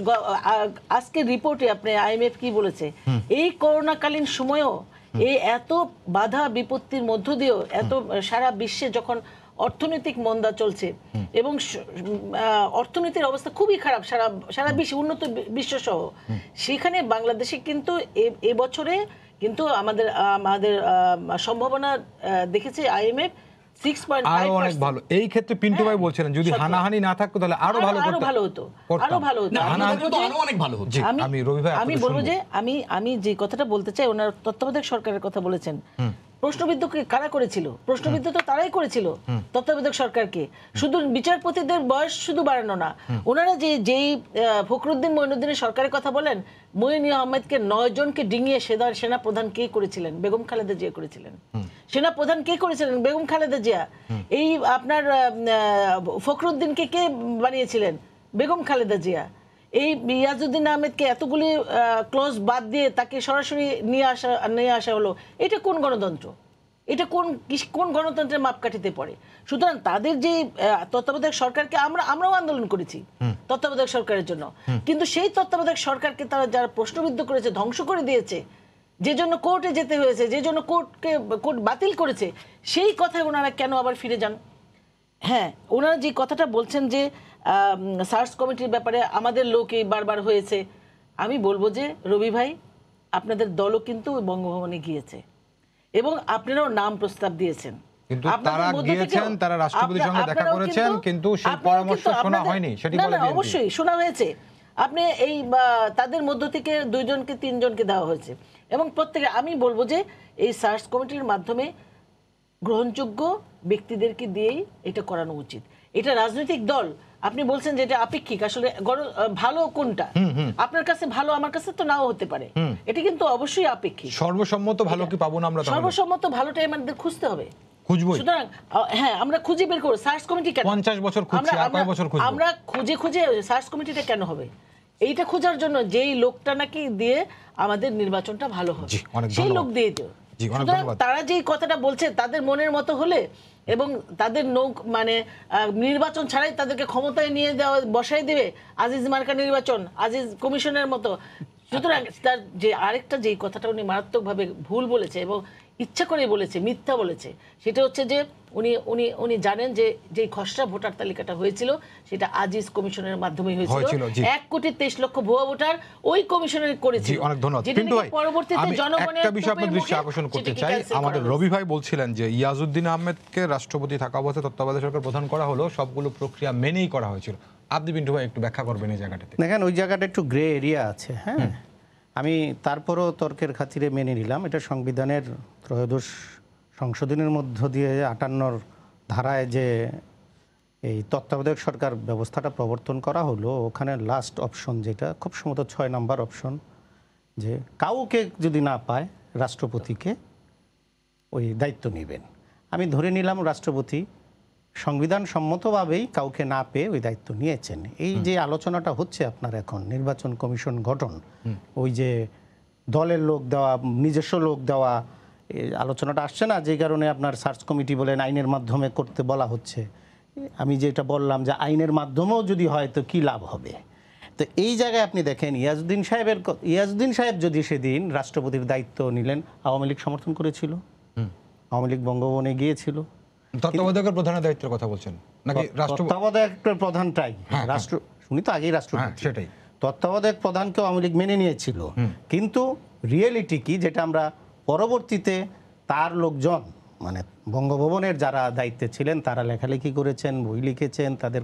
আজকের রিপোর্টে আপনি আইএমএফ কি বলেছে? এই করোনাকালীন সময়েও এই এত বাধা বিপত্তির মধ্য দিয়েও এত সারা বিশ্বে যখন অর্থনৈতিক মন্দা চলছে। এবং আহ, অর্থনীতির অবস্থা খুবই খারাপ সারা সারা বিশ্বে উন্নত বি- বিশ্ব সহ সেখানে বাংলাদেশে কিন্তু এ- এবছরে কিন্তু আমাদের আহ, আমাদের আহ, সম্ভাবনা দেখেছে আইএমএফ আরও অনেক ভালো। এই ক্ষেত্রে পিন্টু ভাই বলছিলেন যদি হানাহানি না থাকতো তাহলে আরও ভালো আরও ভালো হতো আরও ভালো হতো। আরও অনেক ভালো হতো। আমি রবি ভাই আমি বলব যে আমি আমি যে কথাটা বলতে চাই ওনার তত্ত্বাবধায়ক সরকারের কথা বলেছেন। প্রশ্নবিদ্ধকে কারা করেছিল? প্রশ্নবিদ্ধ তো তারাই করেছিল তত্ত্বাবধায়ক সরকারকে। শুধু বিচারপতিদের বয়স শুধু বাড়ানো না ওনারা যে যেই ফখরুদ্দিন মঈনুদ্দিনের সরকারের কথা বলেন মঈন আহমেদকে নয় জনকে ডিঙিয়ে সেদার সেনা প্রধান কে করেছিলেন? বেগম খালেদা জিয়া করেছিলেন। সেনা প্রধান কে করেছিলেন? বেগম খালেদা জিয়া। এই আপনার ফখরুদ্দিনকে কে বানিয়েছিলেন? বেগম খালেদা জিয়া। এই ইয়াজউদ্দিন আহমেদকে এতগুলি ক্লোজ বাদ দিয়ে তাকে সরাসরি নিয়ে আসা নিয়ে আসা হলো এটা কোন গণতন্ত্র? এটা কোন কোন গণতন্ত্রের মাপকাঠিতে পড়ে? সুতরাং তাদের যে তত্ত্বাবধায়ক সরকারকে আমরা আমরাও আন্দোলন করেছি তত্ত্বাবধায়ক সরকারের জন্য। কিন্তু সেই তত্ত্বাবধায়ক সরকারকে তারা যারা প্রশ্নবিদ্ধ করেছে ধ্বংস করে দিয়েছে যে জন্য কোর্টে যেতে হয়েছে যে জন্য কোর্টকে কোর্ট বাতিল করেছে সেই কথায় ওনারা কেন আবার ফিরে যান? হ্যাঁ ওনারা যে কথাটা বলছেন যে সার্চ কমিটির ব্যাপারে আমাদের লোকই বারবার হয়েছে। আমি বলব যে রবি ভাই আপনাদের দলও কিন্তু বঙ্গভবনে গিয়েছে। এবং আপনারাও নাম প্রস্তাব দিয়েছেন। কিন্তু তারা গিয়েছেন, তারা রাষ্ট্রপতির সঙ্গে দেখা করেছেন, কিন্তু সেই পরামর্শ শোনা হয়নি, সেটি বলে অবশ্যই শোনা হয়েছে। আপনি এই তাদের মধ্য থেকে দুইজনকে তিনজনকে দেওয়া হয়েছে। এবং প্রত্যেকে আমি বলব যে এই সার্চ কমিটির মাধ্যমে গ্রহণযোগ্য ব্যক্তিদেরকে দিয়েই এটা করানো উচিত। এটা রাজনৈতিক দল আপনি বলছেন যে এটা আপেক্ষিক আসলে ভালো কোনটা? আপনার কাছে ভালো আমার কাছে তো নাও হতে পারে। এটা কিন্তু অবশ্যই আপেক্ষিক। সর্বসম্মত ভালো কি পাবো না আমরা সর্বসম্মত ভালোটাই আমাদের খুঁজতে হবে। খুঁজবই। সুতরাং হ্যাঁ আমরা খুঁজে বের করব। সার্চ কমিটি কেন? 50 বছর খুঁজছি, আর কয় বছর খুঁজবো? আমরা খুঁজে খুঁজে সার্চ কমিটিটা কেন হবে? এইটা খোঁজার জন্য যেই লোকটা নাকি দিয়ে আমাদের নির্বাচনটা ভালো হবে জি, অনেক সেই লোক দিয়ে দিও। সুতরাং তারা যেই কথাটা বলছে তাদের মনের মতো হলে এবং তাদের নৌ মানে নির্বাচন ছাড়াই তাদেরকে ক্ষমতায় নিয়ে দেওয়া বসাই দেবে আজিজ মার্কা নির্বাচন, আজিজ কমিশনের মতো। সুতরাং তার যে আরেকটা যেই কথাটা উনি মারাত্মকভাবে ভুল বলেছে এবং ইচ্ছা করে বলেছে, মিথ্যা বলেছে, সেটা হচ্ছে যে উনি উনি উনি জানেন যে যে খসড়া ভোটার তালিকাটা হয়েছিল সেটা আজিজ কমিশনের মাধ্যমে হয়েছিল, এক কোটি তেইশ লক্ষ ভুয়া ভোটার ওই কমিশনের জি করেছিল অনেক ধন্যবাদ। পরবর্তীতে জনগণের একটা বিষয় আপনার দৃষ্টি আকর্ষণ করতে চাই। আমাদের রবি ভাই বলছিলেন যে ইয়াজউদ্দিন আহমেদকে রাষ্ট্রপতি থাকা অবস্থায় তত্ত্বাবধায়ক সরকার প্রধান করা হলো সবগুলো প্রক্রিয়া মেনেই করা হয়েছিল। আপনি পিন্টু ভাই একটু ব্যাখ্যা করবেন এই জায়গাটাতে। দেখেন ওই জায়গাটা একটু গ্রে এরিয়া আছে হ্যাঁ? আমি তারপরও তর্কের খাতিরে মেনে নিলাম। এটা সংবিধানের ত্রয়োদশ সংশোধনের মধ্য দিয়ে আটান্নর ধারায় যে এই তত্ত্বাবধায়ক সরকার ব্যবস্থাটা প্রবর্তন করা হলো ওখানে লাস্ট অপশন যেটা খুব সম্ভবত ছয় নাম্বার অপশন যে কাউকে যদি না পায় রাষ্ট্রপতিকে ওই দায়িত্ব নেবেন। আমি ধরে নিলাম রাষ্ট্রপতি সংবিধান সম্মতভাবেই কাউকে না পেয়ে ওই দায়িত্ব নিয়েছেন। এই যে আলোচনাটা হচ্ছে আপনার এখন নির্বাচন কমিশন গঠন ওই যে দলের লোক দেওয়া নিজস্ব লোক দেওয়া আলোচনাটা আসছে না যে কারণে আপনার সার্চ কমিটি বলেন আইনের মাধ্যমে করতে বলা হচ্ছে। আমি যেটা বললাম যে আইনের মাধ্যমেও যদি হয় তো কী লাভ হবে? তো এই জায়গায় আপনি দেখেন ইয়াজউদ্দিন সাহেবের ইয়াজউদ্দিন সাহেব যদি সেদিন রাষ্ট্রপতির দায়িত্ব নিলেন আওয়ামী লীগ সমর্থন করেছিল। আওয়ামী লীগ বঙ্গভবনে গিয়েছিল। তত্ত্বাবধায়কের প্রধানের দায়িত্বের কথা বলছেন? নাকি রাষ্ট্র তত্ত্বাবধায়ক প্রধানটাই। রাষ্ট্র উনি তো আগেই হ্যাঁ রাষ্ট্রপতি সেটাই। তত্ত্বাবধায়ক প্রধানকে আওয়ামী লীগ মেনে নিয়েছিল। কিন্তু রিয়েলিটি কি যেটা আমরা পরবর্তীতে তার লোকজন মানে বঙ্গভবনের যারা দায়িত্বে ছিলেন তারা লেখালেখি করেছেন বই লিখেছেন তাদের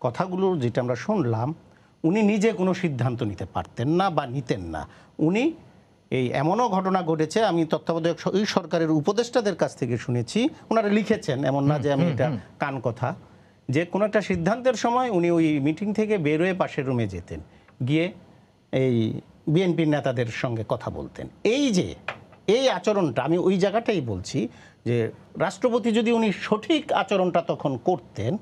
কথাগুলো যেটা আমরা শুনলাম উনি নিজে কোনো সিদ্ধান্ত নিতে পারতেন না বা নিতেন না। উনি এই এমনও ঘটনা ঘটেছে আমি তত্ত্বাবধায়ক ওই সরকারের উপদেষ্টাদের কাছ থেকে শুনেছি ওনারা লিখেছেন এমন না যে আমি এটা কান কথা যে কোনো একটা সিদ্ধান্তের সময় উনি ওই মিটিং থেকে বেরোয় পাশের রুমে যেতেন গিয়ে এই বিএনপির নেতাদের সঙ্গে কথা বলতেন। এই যে এই আচরণটা, আমি ওই জায়গাটাই বলছি যে রাষ্ট্রপতি যদি উনি সঠিক আচরণটা তখন করতেন,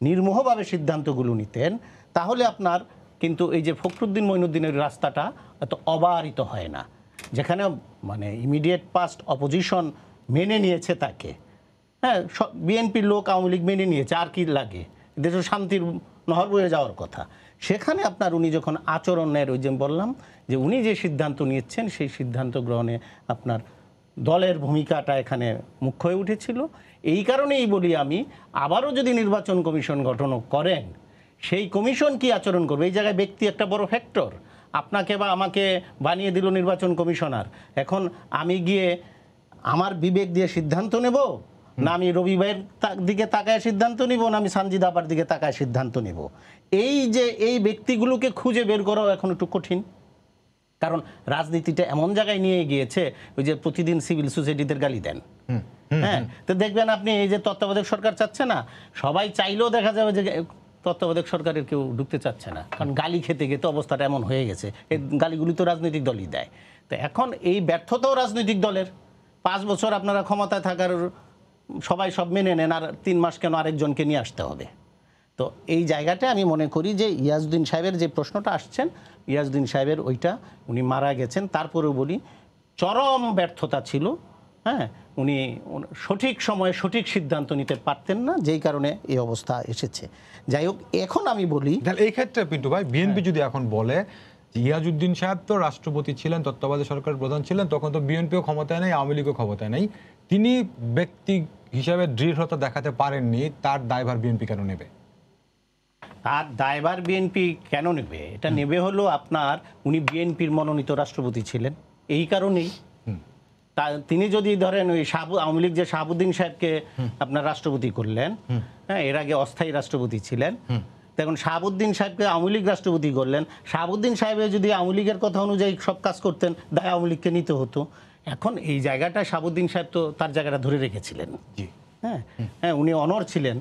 নির্মোহভাবে সিদ্ধান্তগুলো নিতেন, তাহলে আপনার কিন্তু এই যে ফখরুদ্দিন মঈনুদ্দিনের রাস্তাটা এত অবারিত হয় না। যেখানে মানে ইমিডিয়েট পাস্ট অপোজিশন মেনে নিয়েছে তাকে। হ্যাঁ বিএনপির লোক আওয়ামী লীগ মেনে নিয়েছে, আর কি লাগে? দেশ শান্তির নহর বয়ে যাওয়ার কথা। সেখানে আপনার উনি যখন আচরণের ওই যে বললাম যে উনি যে সিদ্ধান্ত নিচ্ছেন, সেই সিদ্ধান্ত গ্রহণে আপনার দলের ভূমিকাটা এখানে মুখ্য হয়ে উঠেছিল। এই কারণেই বলি আমি, আবারও যদি নির্বাচন কমিশন গঠন করেন, সেই কমিশন কি আচরণ করবে? এই জায়গায় ব্যক্তি একটা বড় ফ্যাক্টর আপনাকে বা আমাকে বানিয়ে দিল নির্বাচন কমিশনার। এখন আমি গিয়ে আমার বিবেক দিয়ে সিদ্ধান্ত নেব? না আমি রবি ভাইয়ের দিকে তাকায় সিদ্ধান্ত নিব না আমি সানজিদ আপার দিকে তাকায় সিদ্ধান্ত নিব। এই যে এই ব্যক্তিগুলোকে খুঁজে বের করাও এখন একটু কঠিন। কারণ রাজনীতিটা এমন জায়গায় নিয়ে গিয়েছে ওই যে প্রতিদিন সিভিল সোসাইটিদের গালি দেন। হ্যাঁ তো দেখবেন আপনি এই যে তত্ত্বাবধায়ক সরকার চাচ্ছে না সবাই চাইলেও দেখা যাবে যে তত্ত্বাবধায়ক সরকারের কেউ ঢুকতে চাচ্ছে না। কারণ গালি খেতে খেতে অবস্থাটা এমন হয়ে গেছে এই গালিগুলি তো রাজনৈতিক দলই দেয়। তো এখন এই ব্যর্থতাও রাজনৈতিক দলের। পাঁচ বছর আপনারা ক্ষমতায় থাকার সবাই সব মেনে নেন আর তিন মাস কেন আরেকজনকে নিয়ে আসতে হবে? তো এই জায়গাটা আমি মনে করি যে ইয়াজউদ্দিন সাহেবের যে প্রশ্নটা আসছেন ইয়াজউদ্দিন সাহেবের ওইটা উনি মারা গেছেন তারপরেও বলি চরম ব্যর্থতা ছিল হ্যাঁ? উনি সঠিক সময়ে সঠিক সিদ্ধান্ত নিতে পারতেন না যেই কারণে এই অবস্থা এসেছে। যাই হোক এখন আমি বলি তাহলে এই ক্ষেত্রে পিন্টু ভাই বিএনপি যদি এখন বলে ইয়াজউদ্দিন সাহেব তো রাষ্ট্রপতি ছিলেন তত্ত্বাবধায়ক সরকার প্রধান ছিলেন তখন তো বিএনপিও ক্ষমতায় নেই আওয়ামী লীগও ক্ষমতায় নেই। তিনি ব্যক্তি হিসাবে দৃঢ়তা দেখাতে পারেননি তার দায়ভার বিএনপি কেন নেবে? তার দায়ভার বিএনপি কেন নেবে? এটা নেবে হলো আপনার উনি বিএনপির মনোনীত রাষ্ট্রপতি ছিলেন। এই কারণেই তা তিনি যদি ধরেন ওই শাহাবু আওয়ামী লীগ যে শাহাবুদ্দিন সাহেবকে আপনার রাষ্ট্রপতি করলেন হ্যাঁ এর আগে অস্থায়ী রাষ্ট্রপতি ছিলেন। তখন শাহাবুদ্দিন সাহেবকে আওয়ামী লীগ রাষ্ট্রপতি করলেন। শাহাবুদ্দিন সাহেবের যদি আওয়ামী লীগের কথা অনুযায়ী সব কাজ করতেন দায় আওয়ামী লীগকে নিতে হতো। এখন এই জায়গাটা সাবুদ্দিন সাহেব তো তার জায়গাটা ধরে রেখেছিলেন। হ্যাঁ? হ্যাঁ উনি অনর ছিলেন।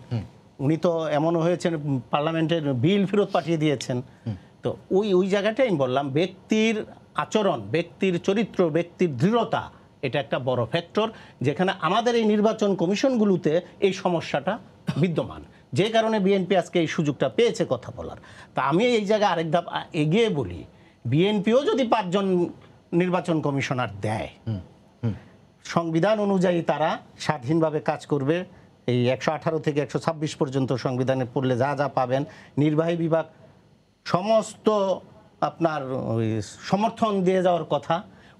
উনি তো এমনও হয়েছেন পার্লামেন্টের বিল ফেরত পাঠিয়ে দিয়েছেন। তো ওই ওই জায়গাটাই আমি বললাম ব্যক্তির আচরণ ব্যক্তির চরিত্র ব্যক্তির দৃঢ়তা এটা একটা বড় ফ্যাক্টর যেখানে আমাদের এই নির্বাচন কমিশনগুলোতে এই সমস্যাটা বিদ্যমান। যে কারণে বিএনপি আজকে এই সুযোগটা পেয়েছে কথা বলার। তা আমি এই জায়গায় আরেক ধাপ এগিয়ে বলি বিএনপিও যদি পাঁচজন নির্বাচন কমিশনার দেয়। সংবিধান অনুযায়ী তারা স্বাধীনভাবে কাজ করবে। এই একশো আঠারো থেকে একশো ছাব্বিশ পর্যন্ত সংবিধানে পড়লে যা যা পাবেন। নির্বাহী বিভাগ সমস্ত আপনার ওই সমর্থন দিয়ে যাওয়ার কথা।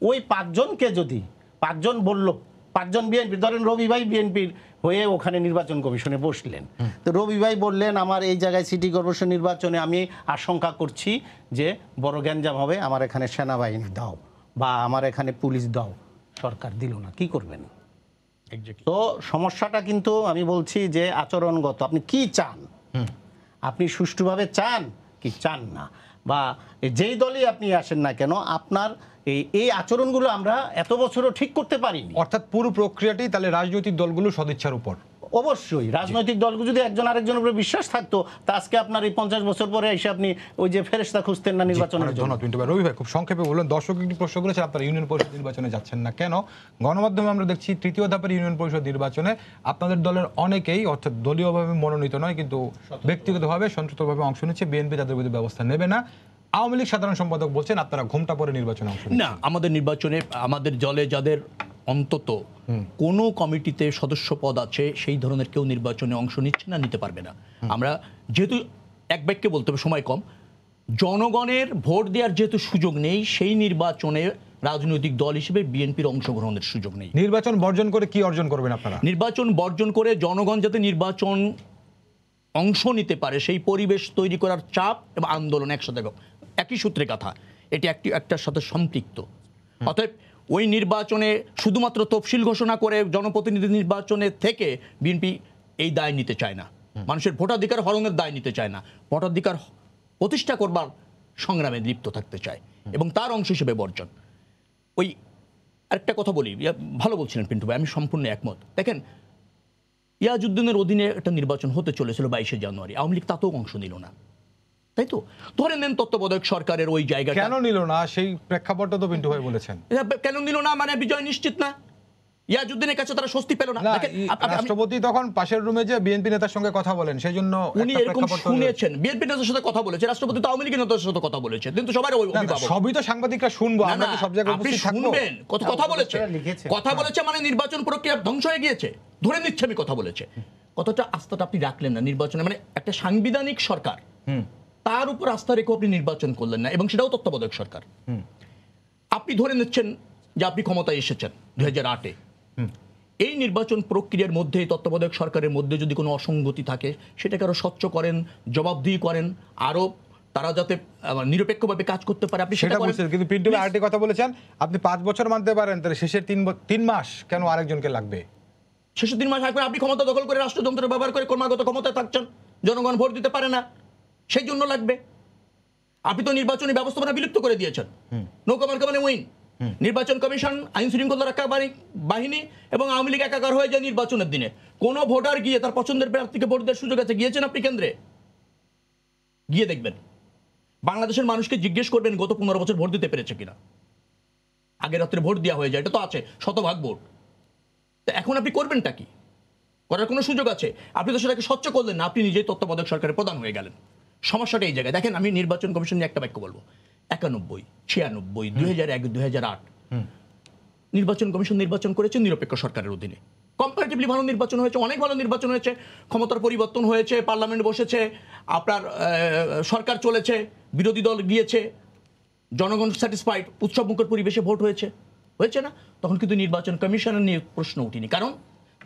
ওই পাঁচজনকে যদি পাঁচজন বলল পাঁচজন বিএনপি ধরেন রবি ভাই বিএনপির হয়ে ওখানে নির্বাচন কমিশনে বসলেন। তো রবি ভাই বললেন আমার এই জায়গায় সিটি কর্পোরেশন নির্বাচনে আমি আশঙ্কা করছি যে বড় গ্যাঞ্জাম হবে আমার এখানে সেনাবাহিনী দাও। বা আমার এখানে পুলিশ দাও সরকার দিল না কি করবেন? তো সমস্যাটা কিন্তু আমি বলছি যে আচরণগত আপনি কি চান? আপনি সুষ্ঠুভাবে চান কি চান না? বা যেই দলই আপনি আসেন না কেন আপনার এই এই আচরণগুলো আমরা এত বছরও ঠিক করতে পারিনি। অর্থাৎ পুরো প্রক্রিয়াটি তাহলে রাজনৈতিক দলগুলো সদিচ্ছার উপর। অবশ্যই। রাজনৈতিক দলগুলো যদি একজন আরেকজনের উপরে বিশ্বাস থাকতো তা আজকে আপনার এই পঞ্চাশ বছর পরে এসে আপনি ওই যে ফেরেস্তা খুঁজতেন না নির্বাচনের জন্য। রবি ভাই খুব সংক্ষেপে বললেন দর্শক একটি প্রশ্ন করেছে আপনারা ইউনিয়ন পরিষদ নির্বাচনে যাচ্ছেন না কেন? গণমাধ্যমে আমরা দেখছি তৃতীয় ধাপের ইউনিয়ন পরিষদ নির্বাচনে আপনাদের দলের অনেকেই অর্থাৎ দলীয়ভাবে মনোনীত নয় কিন্তু ব্যক্তিগতভাবে সন্ততভাবে অংশ নিচ্ছে বিএনপি তাদের বিরুদ্ধে ব্যবস্থা নেবে না। আওয়ামী লীগ সাধারণ সম্পাদক বলছেন আপনারা ঘুমটা পরে নির্বাচনে অংশ না আমাদের নির্বাচনে আমাদের দলে যাদের অন্তত কোনো কমিটিতে সদস্য পদ আছে সেই ধরনের কেউ নির্বাচনে অংশ নিচ্ছে না নিতে পারবে না। আমরা যেহেতু এক ব্যাগকে বলতে হবে সময় কম। জনগণের ভোট দেওয়ার যেহেতু সুযোগ নেই সেই নির্বাচনে রাজনৈতিক দল হিসেবে বিএনপির অংশগ্রহণের সুযোগ নেই। নির্বাচন বর্জন করে কি অর্জন করবেন আপনারা? নির্বাচন বর্জন করে জনগণ যাতে নির্বাচন অংশ নিতে পারে সেই পরিবেশ তৈরি করার চাপ এবং আন্দোলন একসাথে একই সূত্রে কথা এটি একটি একটার সাথে সম্পৃক্ত। অতএব ওই নির্বাচনে শুধুমাত্র তফসিল ঘোষণা করে জনপ্রতিনিধি নির্বাচনে থেকে বিএনপি এই দায় নিতে চায় না। মানুষের ভোটাধিকার হরণের দায় নিতে চায় না। ভোটাধিকার প্রতিষ্ঠা করবার সংগ্রামে লিপ্ত থাকতে চায় এবং তার অংশ হিসেবে বর্জন। ওই আরেকটা কথা বলি ইয়া, ভালো বলছিলেন পিন্টু ভাই আমি সম্পূর্ণ একমত। দেখেন ইয়াজউদ্দিনের অধীনে একটা নির্বাচন হতে চলেছিল বাইশে জানুয়ারি আওয়ামী লীগ তাতেও অংশ নিল না। তাই তো? ধরে নেন তত্ত্বাবধায়ক সরকারের ওই জায়গাটা। কেন নিল না? সেই প্রেক্ষাপটটা তো পিন্টু ভাই বলেছেন। কেন নিল না? মানে বিজয় নিশ্চিত না? ইয়াজউদ্দিনের কাছে তারা স্বস্তি পেল না। রাষ্ট্রপতি তখন পাশের রুমে যে বিএনপি নেতার সঙ্গে কথা বলেন সেই জন্য উনি এরকম। শুনেছেন। বিএনপি নেতার সাথে কথা বলেছে। রাষ্ট্রপতি তো আওয়ামী লীগের নেতার সাথে কথা বলেছে। কিন্তু সবার সবই তো সাংবাদিকরা শুনব না, আমরা সব জায়গায় আপনি উপস্থিত থাকব? শুনবেন কথা কথা বলেছে। কথা বলেছে মানে নির্বাচন প্রক্রিয়া ধ্বংস হয়ে গিয়েছে। ধরে নিচ্ছে আমি কথা বলেছে। কতটা আস্থাটা আপনি রাখলেন না নির্বাচনে। মানে একটা সাংবিধানিক সরকার তার উপর আস্থা রেখে আপনি নির্বাচন করলেন না এবং সেটাও তত্ত্বাবধায়ক সরকার। আপনি ধরে নিচ্ছেন যে আপনি ক্ষমতায় এসেছেন দুই হাজার আটে। এই নির্বাচন প্রক্রিয়ার মধ্যে তত্ত্বাবধায়ক সরকারের মধ্যে যদি কোনো অসঙ্গতি থাকে সেটাকে আরও স্বচ্ছ করেন জবাবদিহি করেন আরও তারা যাতে নিরপেক্ষভাবে কাজ করতে পারে আপনি সেটা বলছেন কিন্তু পিন্টু ভাই আরেকটি কথা বলেছেন আপনি পাঁচ বছর মানতে পারেন তাহলে শেষের তিন তিন মাস কেন আরেকজনকে লাগবে? শেষের তিন মাস আগে আপনি ক্ষমতা দখল করে রাষ্ট্রযন্ত্র ব্যবহার করে ক্রমাগত ক্ষমতায় থাকছেন। জনগণ ভোট দিতে পারে না। সেই জন্য লাগবে। আপনি তো নির্বাচনী ব্যবস্থাপনা বিলুপ্ত করে দিয়েছেন। নৌকা মার্কা মানে উইন। নির্বাচন কমিশন আইন শৃঙ্খলা রক্ষাকারী বাহিনী এবং আওয়ামী লীগ একাকার হয়ে যায় নির্বাচনের দিনে। কোন ভোটার গিয়ে তার পছন্দের প্রার্থীকে ভোট দেওয়ার সুযোগ আছে? গিয়েছেন আপনি কেন্দ্রে? গিয়ে দেখবেন। বাংলাদেশের মানুষকে জিজ্ঞেস করবেন গত পনেরো বছর ভোট দিতে পেরেছে কিনা? আগের রাত্রে ভোট দেওয়া হয়ে যায় এটা তো আছে শতভাগ ভোট। তা এখন আপনি করবেনটা কি? করার কোনো সুযোগ আছে? আপনি তো সেটাকে স্বচ্ছ করলেন না আপনি নিজেই তত্ত্বাবধায়ক সরকারের প্রধান হয়ে গেলেন। সমস্যাটা এই জায়গায়। দেখেন আমি নির্বাচন কমিশন নিয়ে একটা বাক্য বলব। একানব্বই ছিয়ানব্বই দুই হাজার এক দুই হাজার আট। নির্বাচন কমিশন নির্বাচন করেছে নিরপেক্ষ সরকারের অধীনে। কম্পারেটিভলি ভালো নির্বাচন হয়েছে অনেক ভালো নির্বাচন হয়েছে। ক্ষমতার পরিবর্তন হয়েছে পার্লামেন্ট বসেছে আপনার সরকার চলেছে বিরোধী দল গিয়েছে জনগণ স্যাটিসফাইড উৎসব মুখর পরিবেশে ভোট হয়েছে। হয়েছে না? তখন কিন্তু নির্বাচন কমিশনের নিয়ে প্রশ্ন উঠিনি। কারণ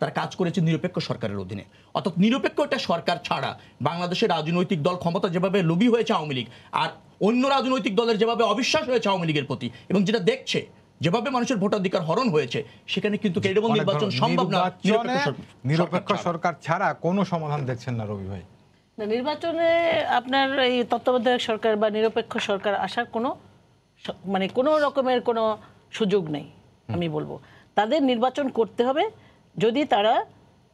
তারা কাজ করেছে নিরপেক্ষ সরকারের অধীনে। অর্থাৎ নিরপেক্ষ একটা সরকার ছাড়া বাংলাদেশের রাজনৈতিক দল ক্ষমতা যেভাবে লোভী হয়েছে আওয়ামী লীগ আর অন্য রাজনৈতিক দলের যেভাবে অবিশ্বাস হয়েছে আওয়ামী লীগের প্রতি এবং যেটা দেখছে যেভাবে মানুষের ভোটাধিকার হরণ হয়েছে সেখানে কিন্তু ক্রেডিবল অনেক নির্বাচন সম্ভব না। নিরপেক্ষ সরকার ছাড়া। কোনো সমাধান দেখছেন না রবি ভাই। না, নির্বাচনে আপনার এই তত্ত্বাবধায়ক সরকার বা নিরপেক্ষ সরকার আসার কোনো মানে কোনো রকমের কোনো সুযোগ নেই আমি বলব। তাদের নির্বাচন করতে হবে যদি তারা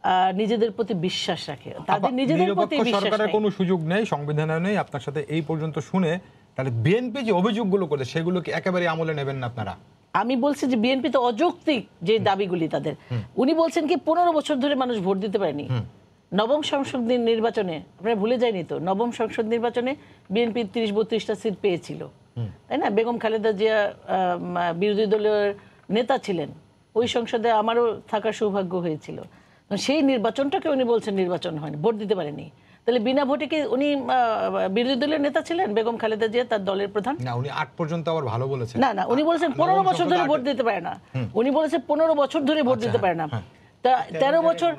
আহ, নিজেদের প্রতি বিশ্বাস রাখে তাদের নিজেদের প্রতি সরকারের কোনো সুযোগ নেই সংবিধানে নেই আপনার সাথে এই পর্যন্ত শুনে তাহলে বিএনপি যে অভিযোগগুলো করে সেগুলো কি একেবারে আমলে নেবেন না আপনারা? আমি বলছি যে বিএনপি তো অযৌক্তিক যে দাবিগুলি তাদের। উনি বলছেন কি পনেরো বছর ধরে মানুষ ভোট দিতে পারেনি। নবম সংসদ নির্বাচনে আপনারা ভুলে যায়নি তো নবম সংসদ নির্বাচনে বিএনপি তিরিশ বত্রিশটা সিট পেয়েছিল। তাই না? বেগম খালেদা জিয়া বিরোধী দলের নেতা ছিলেন। ওই সংসদে আমারও থাকার সৌভাগ্য হয়েছিল। সেই নির্বাচনটাকে উনি বলছেন নির্বাচন হয়নি ভোট দিতে পারেনি। তাহলে বিনা ভোটে কি উনি বিরোধী দলের নেতা ছিলেন? বেগম খালেদা জিয়া তার দলের প্রধান? না উনি আট পর্যন্ত আবার ভালো বলেছেন। না না উনি বলেছেন পনেরো বছর ধরে ভোট দিতে পারে না। উনি বলেছেন পনেরো বছর ধরে ভোট আচ্ছা, দিতে পারে না। তেরো বছর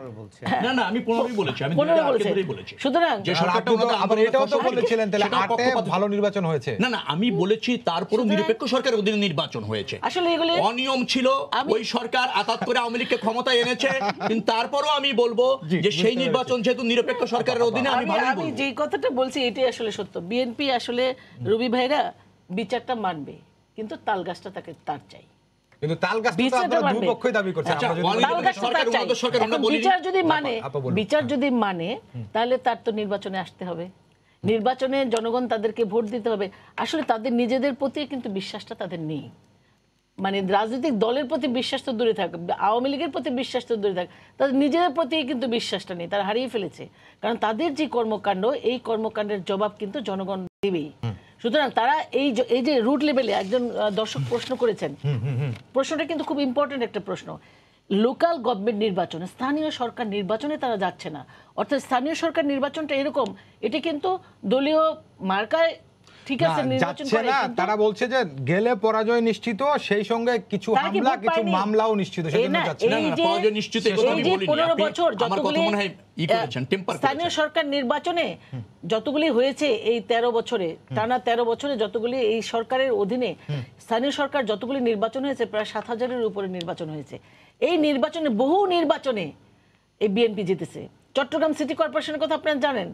না না আমি পনেরোই বলেছি আমি পনেরো 2008 বলেছে। ধরেই বলেছি। সুতরাং যে সরকারটা আবার এটাও তো বলেছিলেন তাহলে আটে ভালো নির্বাচন হয়েছে। না না আমি বলেছি তারপরও নিরপেক্ষ সরকারের অধীনে নির্বাচন হয়েছে। আসলে এগুলি অনিয়ম ছিল ওই সরকার আতাত করে আওয়ামী লীগকে ক্ষমতায় এনেছে কিন্তু তারপরও আমি বলব যে সেই নির্বাচন যেহেতু নিরপেক্ষ সরকারের অধীনে আমি ভালোই আমি যে কথাটা বলছি এটাই আসলে সত্য। বিএনপি আসলে রবি ভাইরা বিচারটা মানবে কিন্তু তাল গাছটা তাকে তার চাই। কিন্তু তাল গাছ তো আপনারা দাবি। বিচার যদি মানে বিচার যদি মানে তাহলে তার তো নির্বাচনে আসতে হবে। নির্বাচনে জনগণ তাদেরকে ভোট দিতে হবে। আসলে তাদের নিজেদের প্রতি কিন্তু বিশ্বাসটা তাদের নেই। মানে রাজনৈতিক দলের প্রতি বিশ্বাস তো দূরে থাক আওয়ামী লীগের প্রতি বিশ্বাস তো দূরে থাক তাদের নিজেদের প্রতি কিন্তু বিশ্বাসটা নেই তারা হারিয়ে ফেলেছে। কারণ তাদের যে কর্মকাণ্ড এই কর্মকাণ্ডের জবাব কিন্তু জনগণ দেবেই। সুতরাং তারা এই এই যে রুট লেভেলে একজন দর্শক প্রশ্ন করেছেন। প্রশ্নটা কিন্তু খুব ইম্পর্টেন্ট একটা প্রশ্ন। লোকাল গভর্নমেন্ট নির্বাচনে স্থানীয় সরকার নির্বাচনে তারা যাচ্ছে না। অর্থাৎ স্থানীয় সরকার নির্বাচনটা এরকম এটি কিন্তু দলীয় মার্কায় ঠিক আছে নির্বাচন করে তারা বলছে যে গেলে পরাজয় নিশ্চিত সেই সঙ্গে কিছু হামলা কিছু মামলাও নিশ্চিত সেজন্য যাচ্ছে না, পরাজয় নিশ্চিত এই আমি বলিনি। আপনি বছর আমার কথা যতগুলি মনে হয় ই করেছেন, আহ, স্থানীয় সরকার নির্বাচনে যতগুলি হয়েছে এই 13 বছরে টানা 13 বছরে যতগুলি এই সরকারের অধীনে স্থানীয় সরকার যতগুলি নির্বাচন হয়েছে প্রায় সাত হাজারের উপরে নির্বাচন হয়েছে। এই নির্বাচনে বহু নির্বাচনে এই বিএনপি জিতেছে। চট্টগ্রাম সিটি কর্পোরেশনের কথা আপনারা জানেন।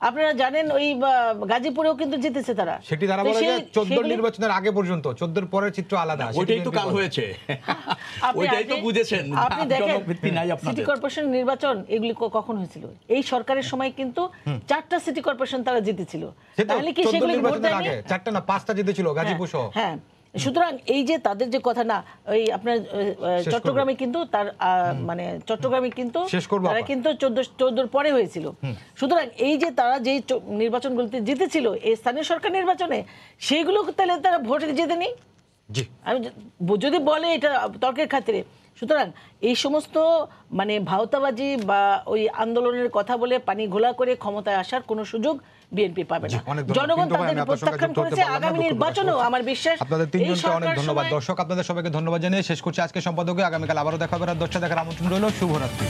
আপনারা জানেন ওই বা, গাজীপুরেও কিন্তু জিতেছে তারা। সেটি তারা বলে যে সেই- চোদ্দ সেগুলি- নির্বাচনের আগে পর্যন্ত চোদ্দোর পরের চিত্র আলাদা ওইটাই তো কাল হয়েছে। আপনি ওইটাই তো বুঝেছেন আপনি দেখেন সিটি কর্পোরেশন নির্বাচন এগুলি কখন হয়েছিল? এই সরকারের সময় কিন্তু চারটা সিটি কর্পোরেশন তারা জিতেছিল। তাহলে কি 14 সেগুলি ভোট নির্বাচনের দেয়নি? আগে চারটা না পাঁচটা জিতেছিল গাজীপুর সহ। হ্যাঁ। সুতরাং এই যে তাদের যে কথা না ওই আপনার চট্টগ্রামে কিন্তু তার মানে চট্টগ্রামে কিন্তু তারা কিন্তু চোদ্দ চোদ্দোর পরে হয়েছিল। সুতরাং এই যে তারা চ- নির্বাচনগুলিতে জিতেছিল এই স্থানীয় সরকার নির্বাচনে সেইগুলো তাহলে তারা ভোটে জিতেনি আমি যদি বলে এটা তর্কের খাতিরে সুতরাং এই সমস্ত মানে ভাওতাবাজি বা ওই আন্দোলনের কথা বলে পানি ঘোলা করে ক্ষমতায় আসার কোনো সুযোগ বিএনপি পাবে না। জনগণ তাদের প্রত্যাখ্যান করেছে আগামী নির্বাচনেও আমার বিশ্বাস আপনাদের তিনজনকে অনেক ধন্যবাদ। দর্শক আপনাদের সবাইকে ধন্যবাদ জানিয়ে শেষ করছি আজকে সম্পাদকে আগামীকাল আবারও দেখা করার দশটা দেখার আমন্ত্রণ রইল। শুভরাত্রি।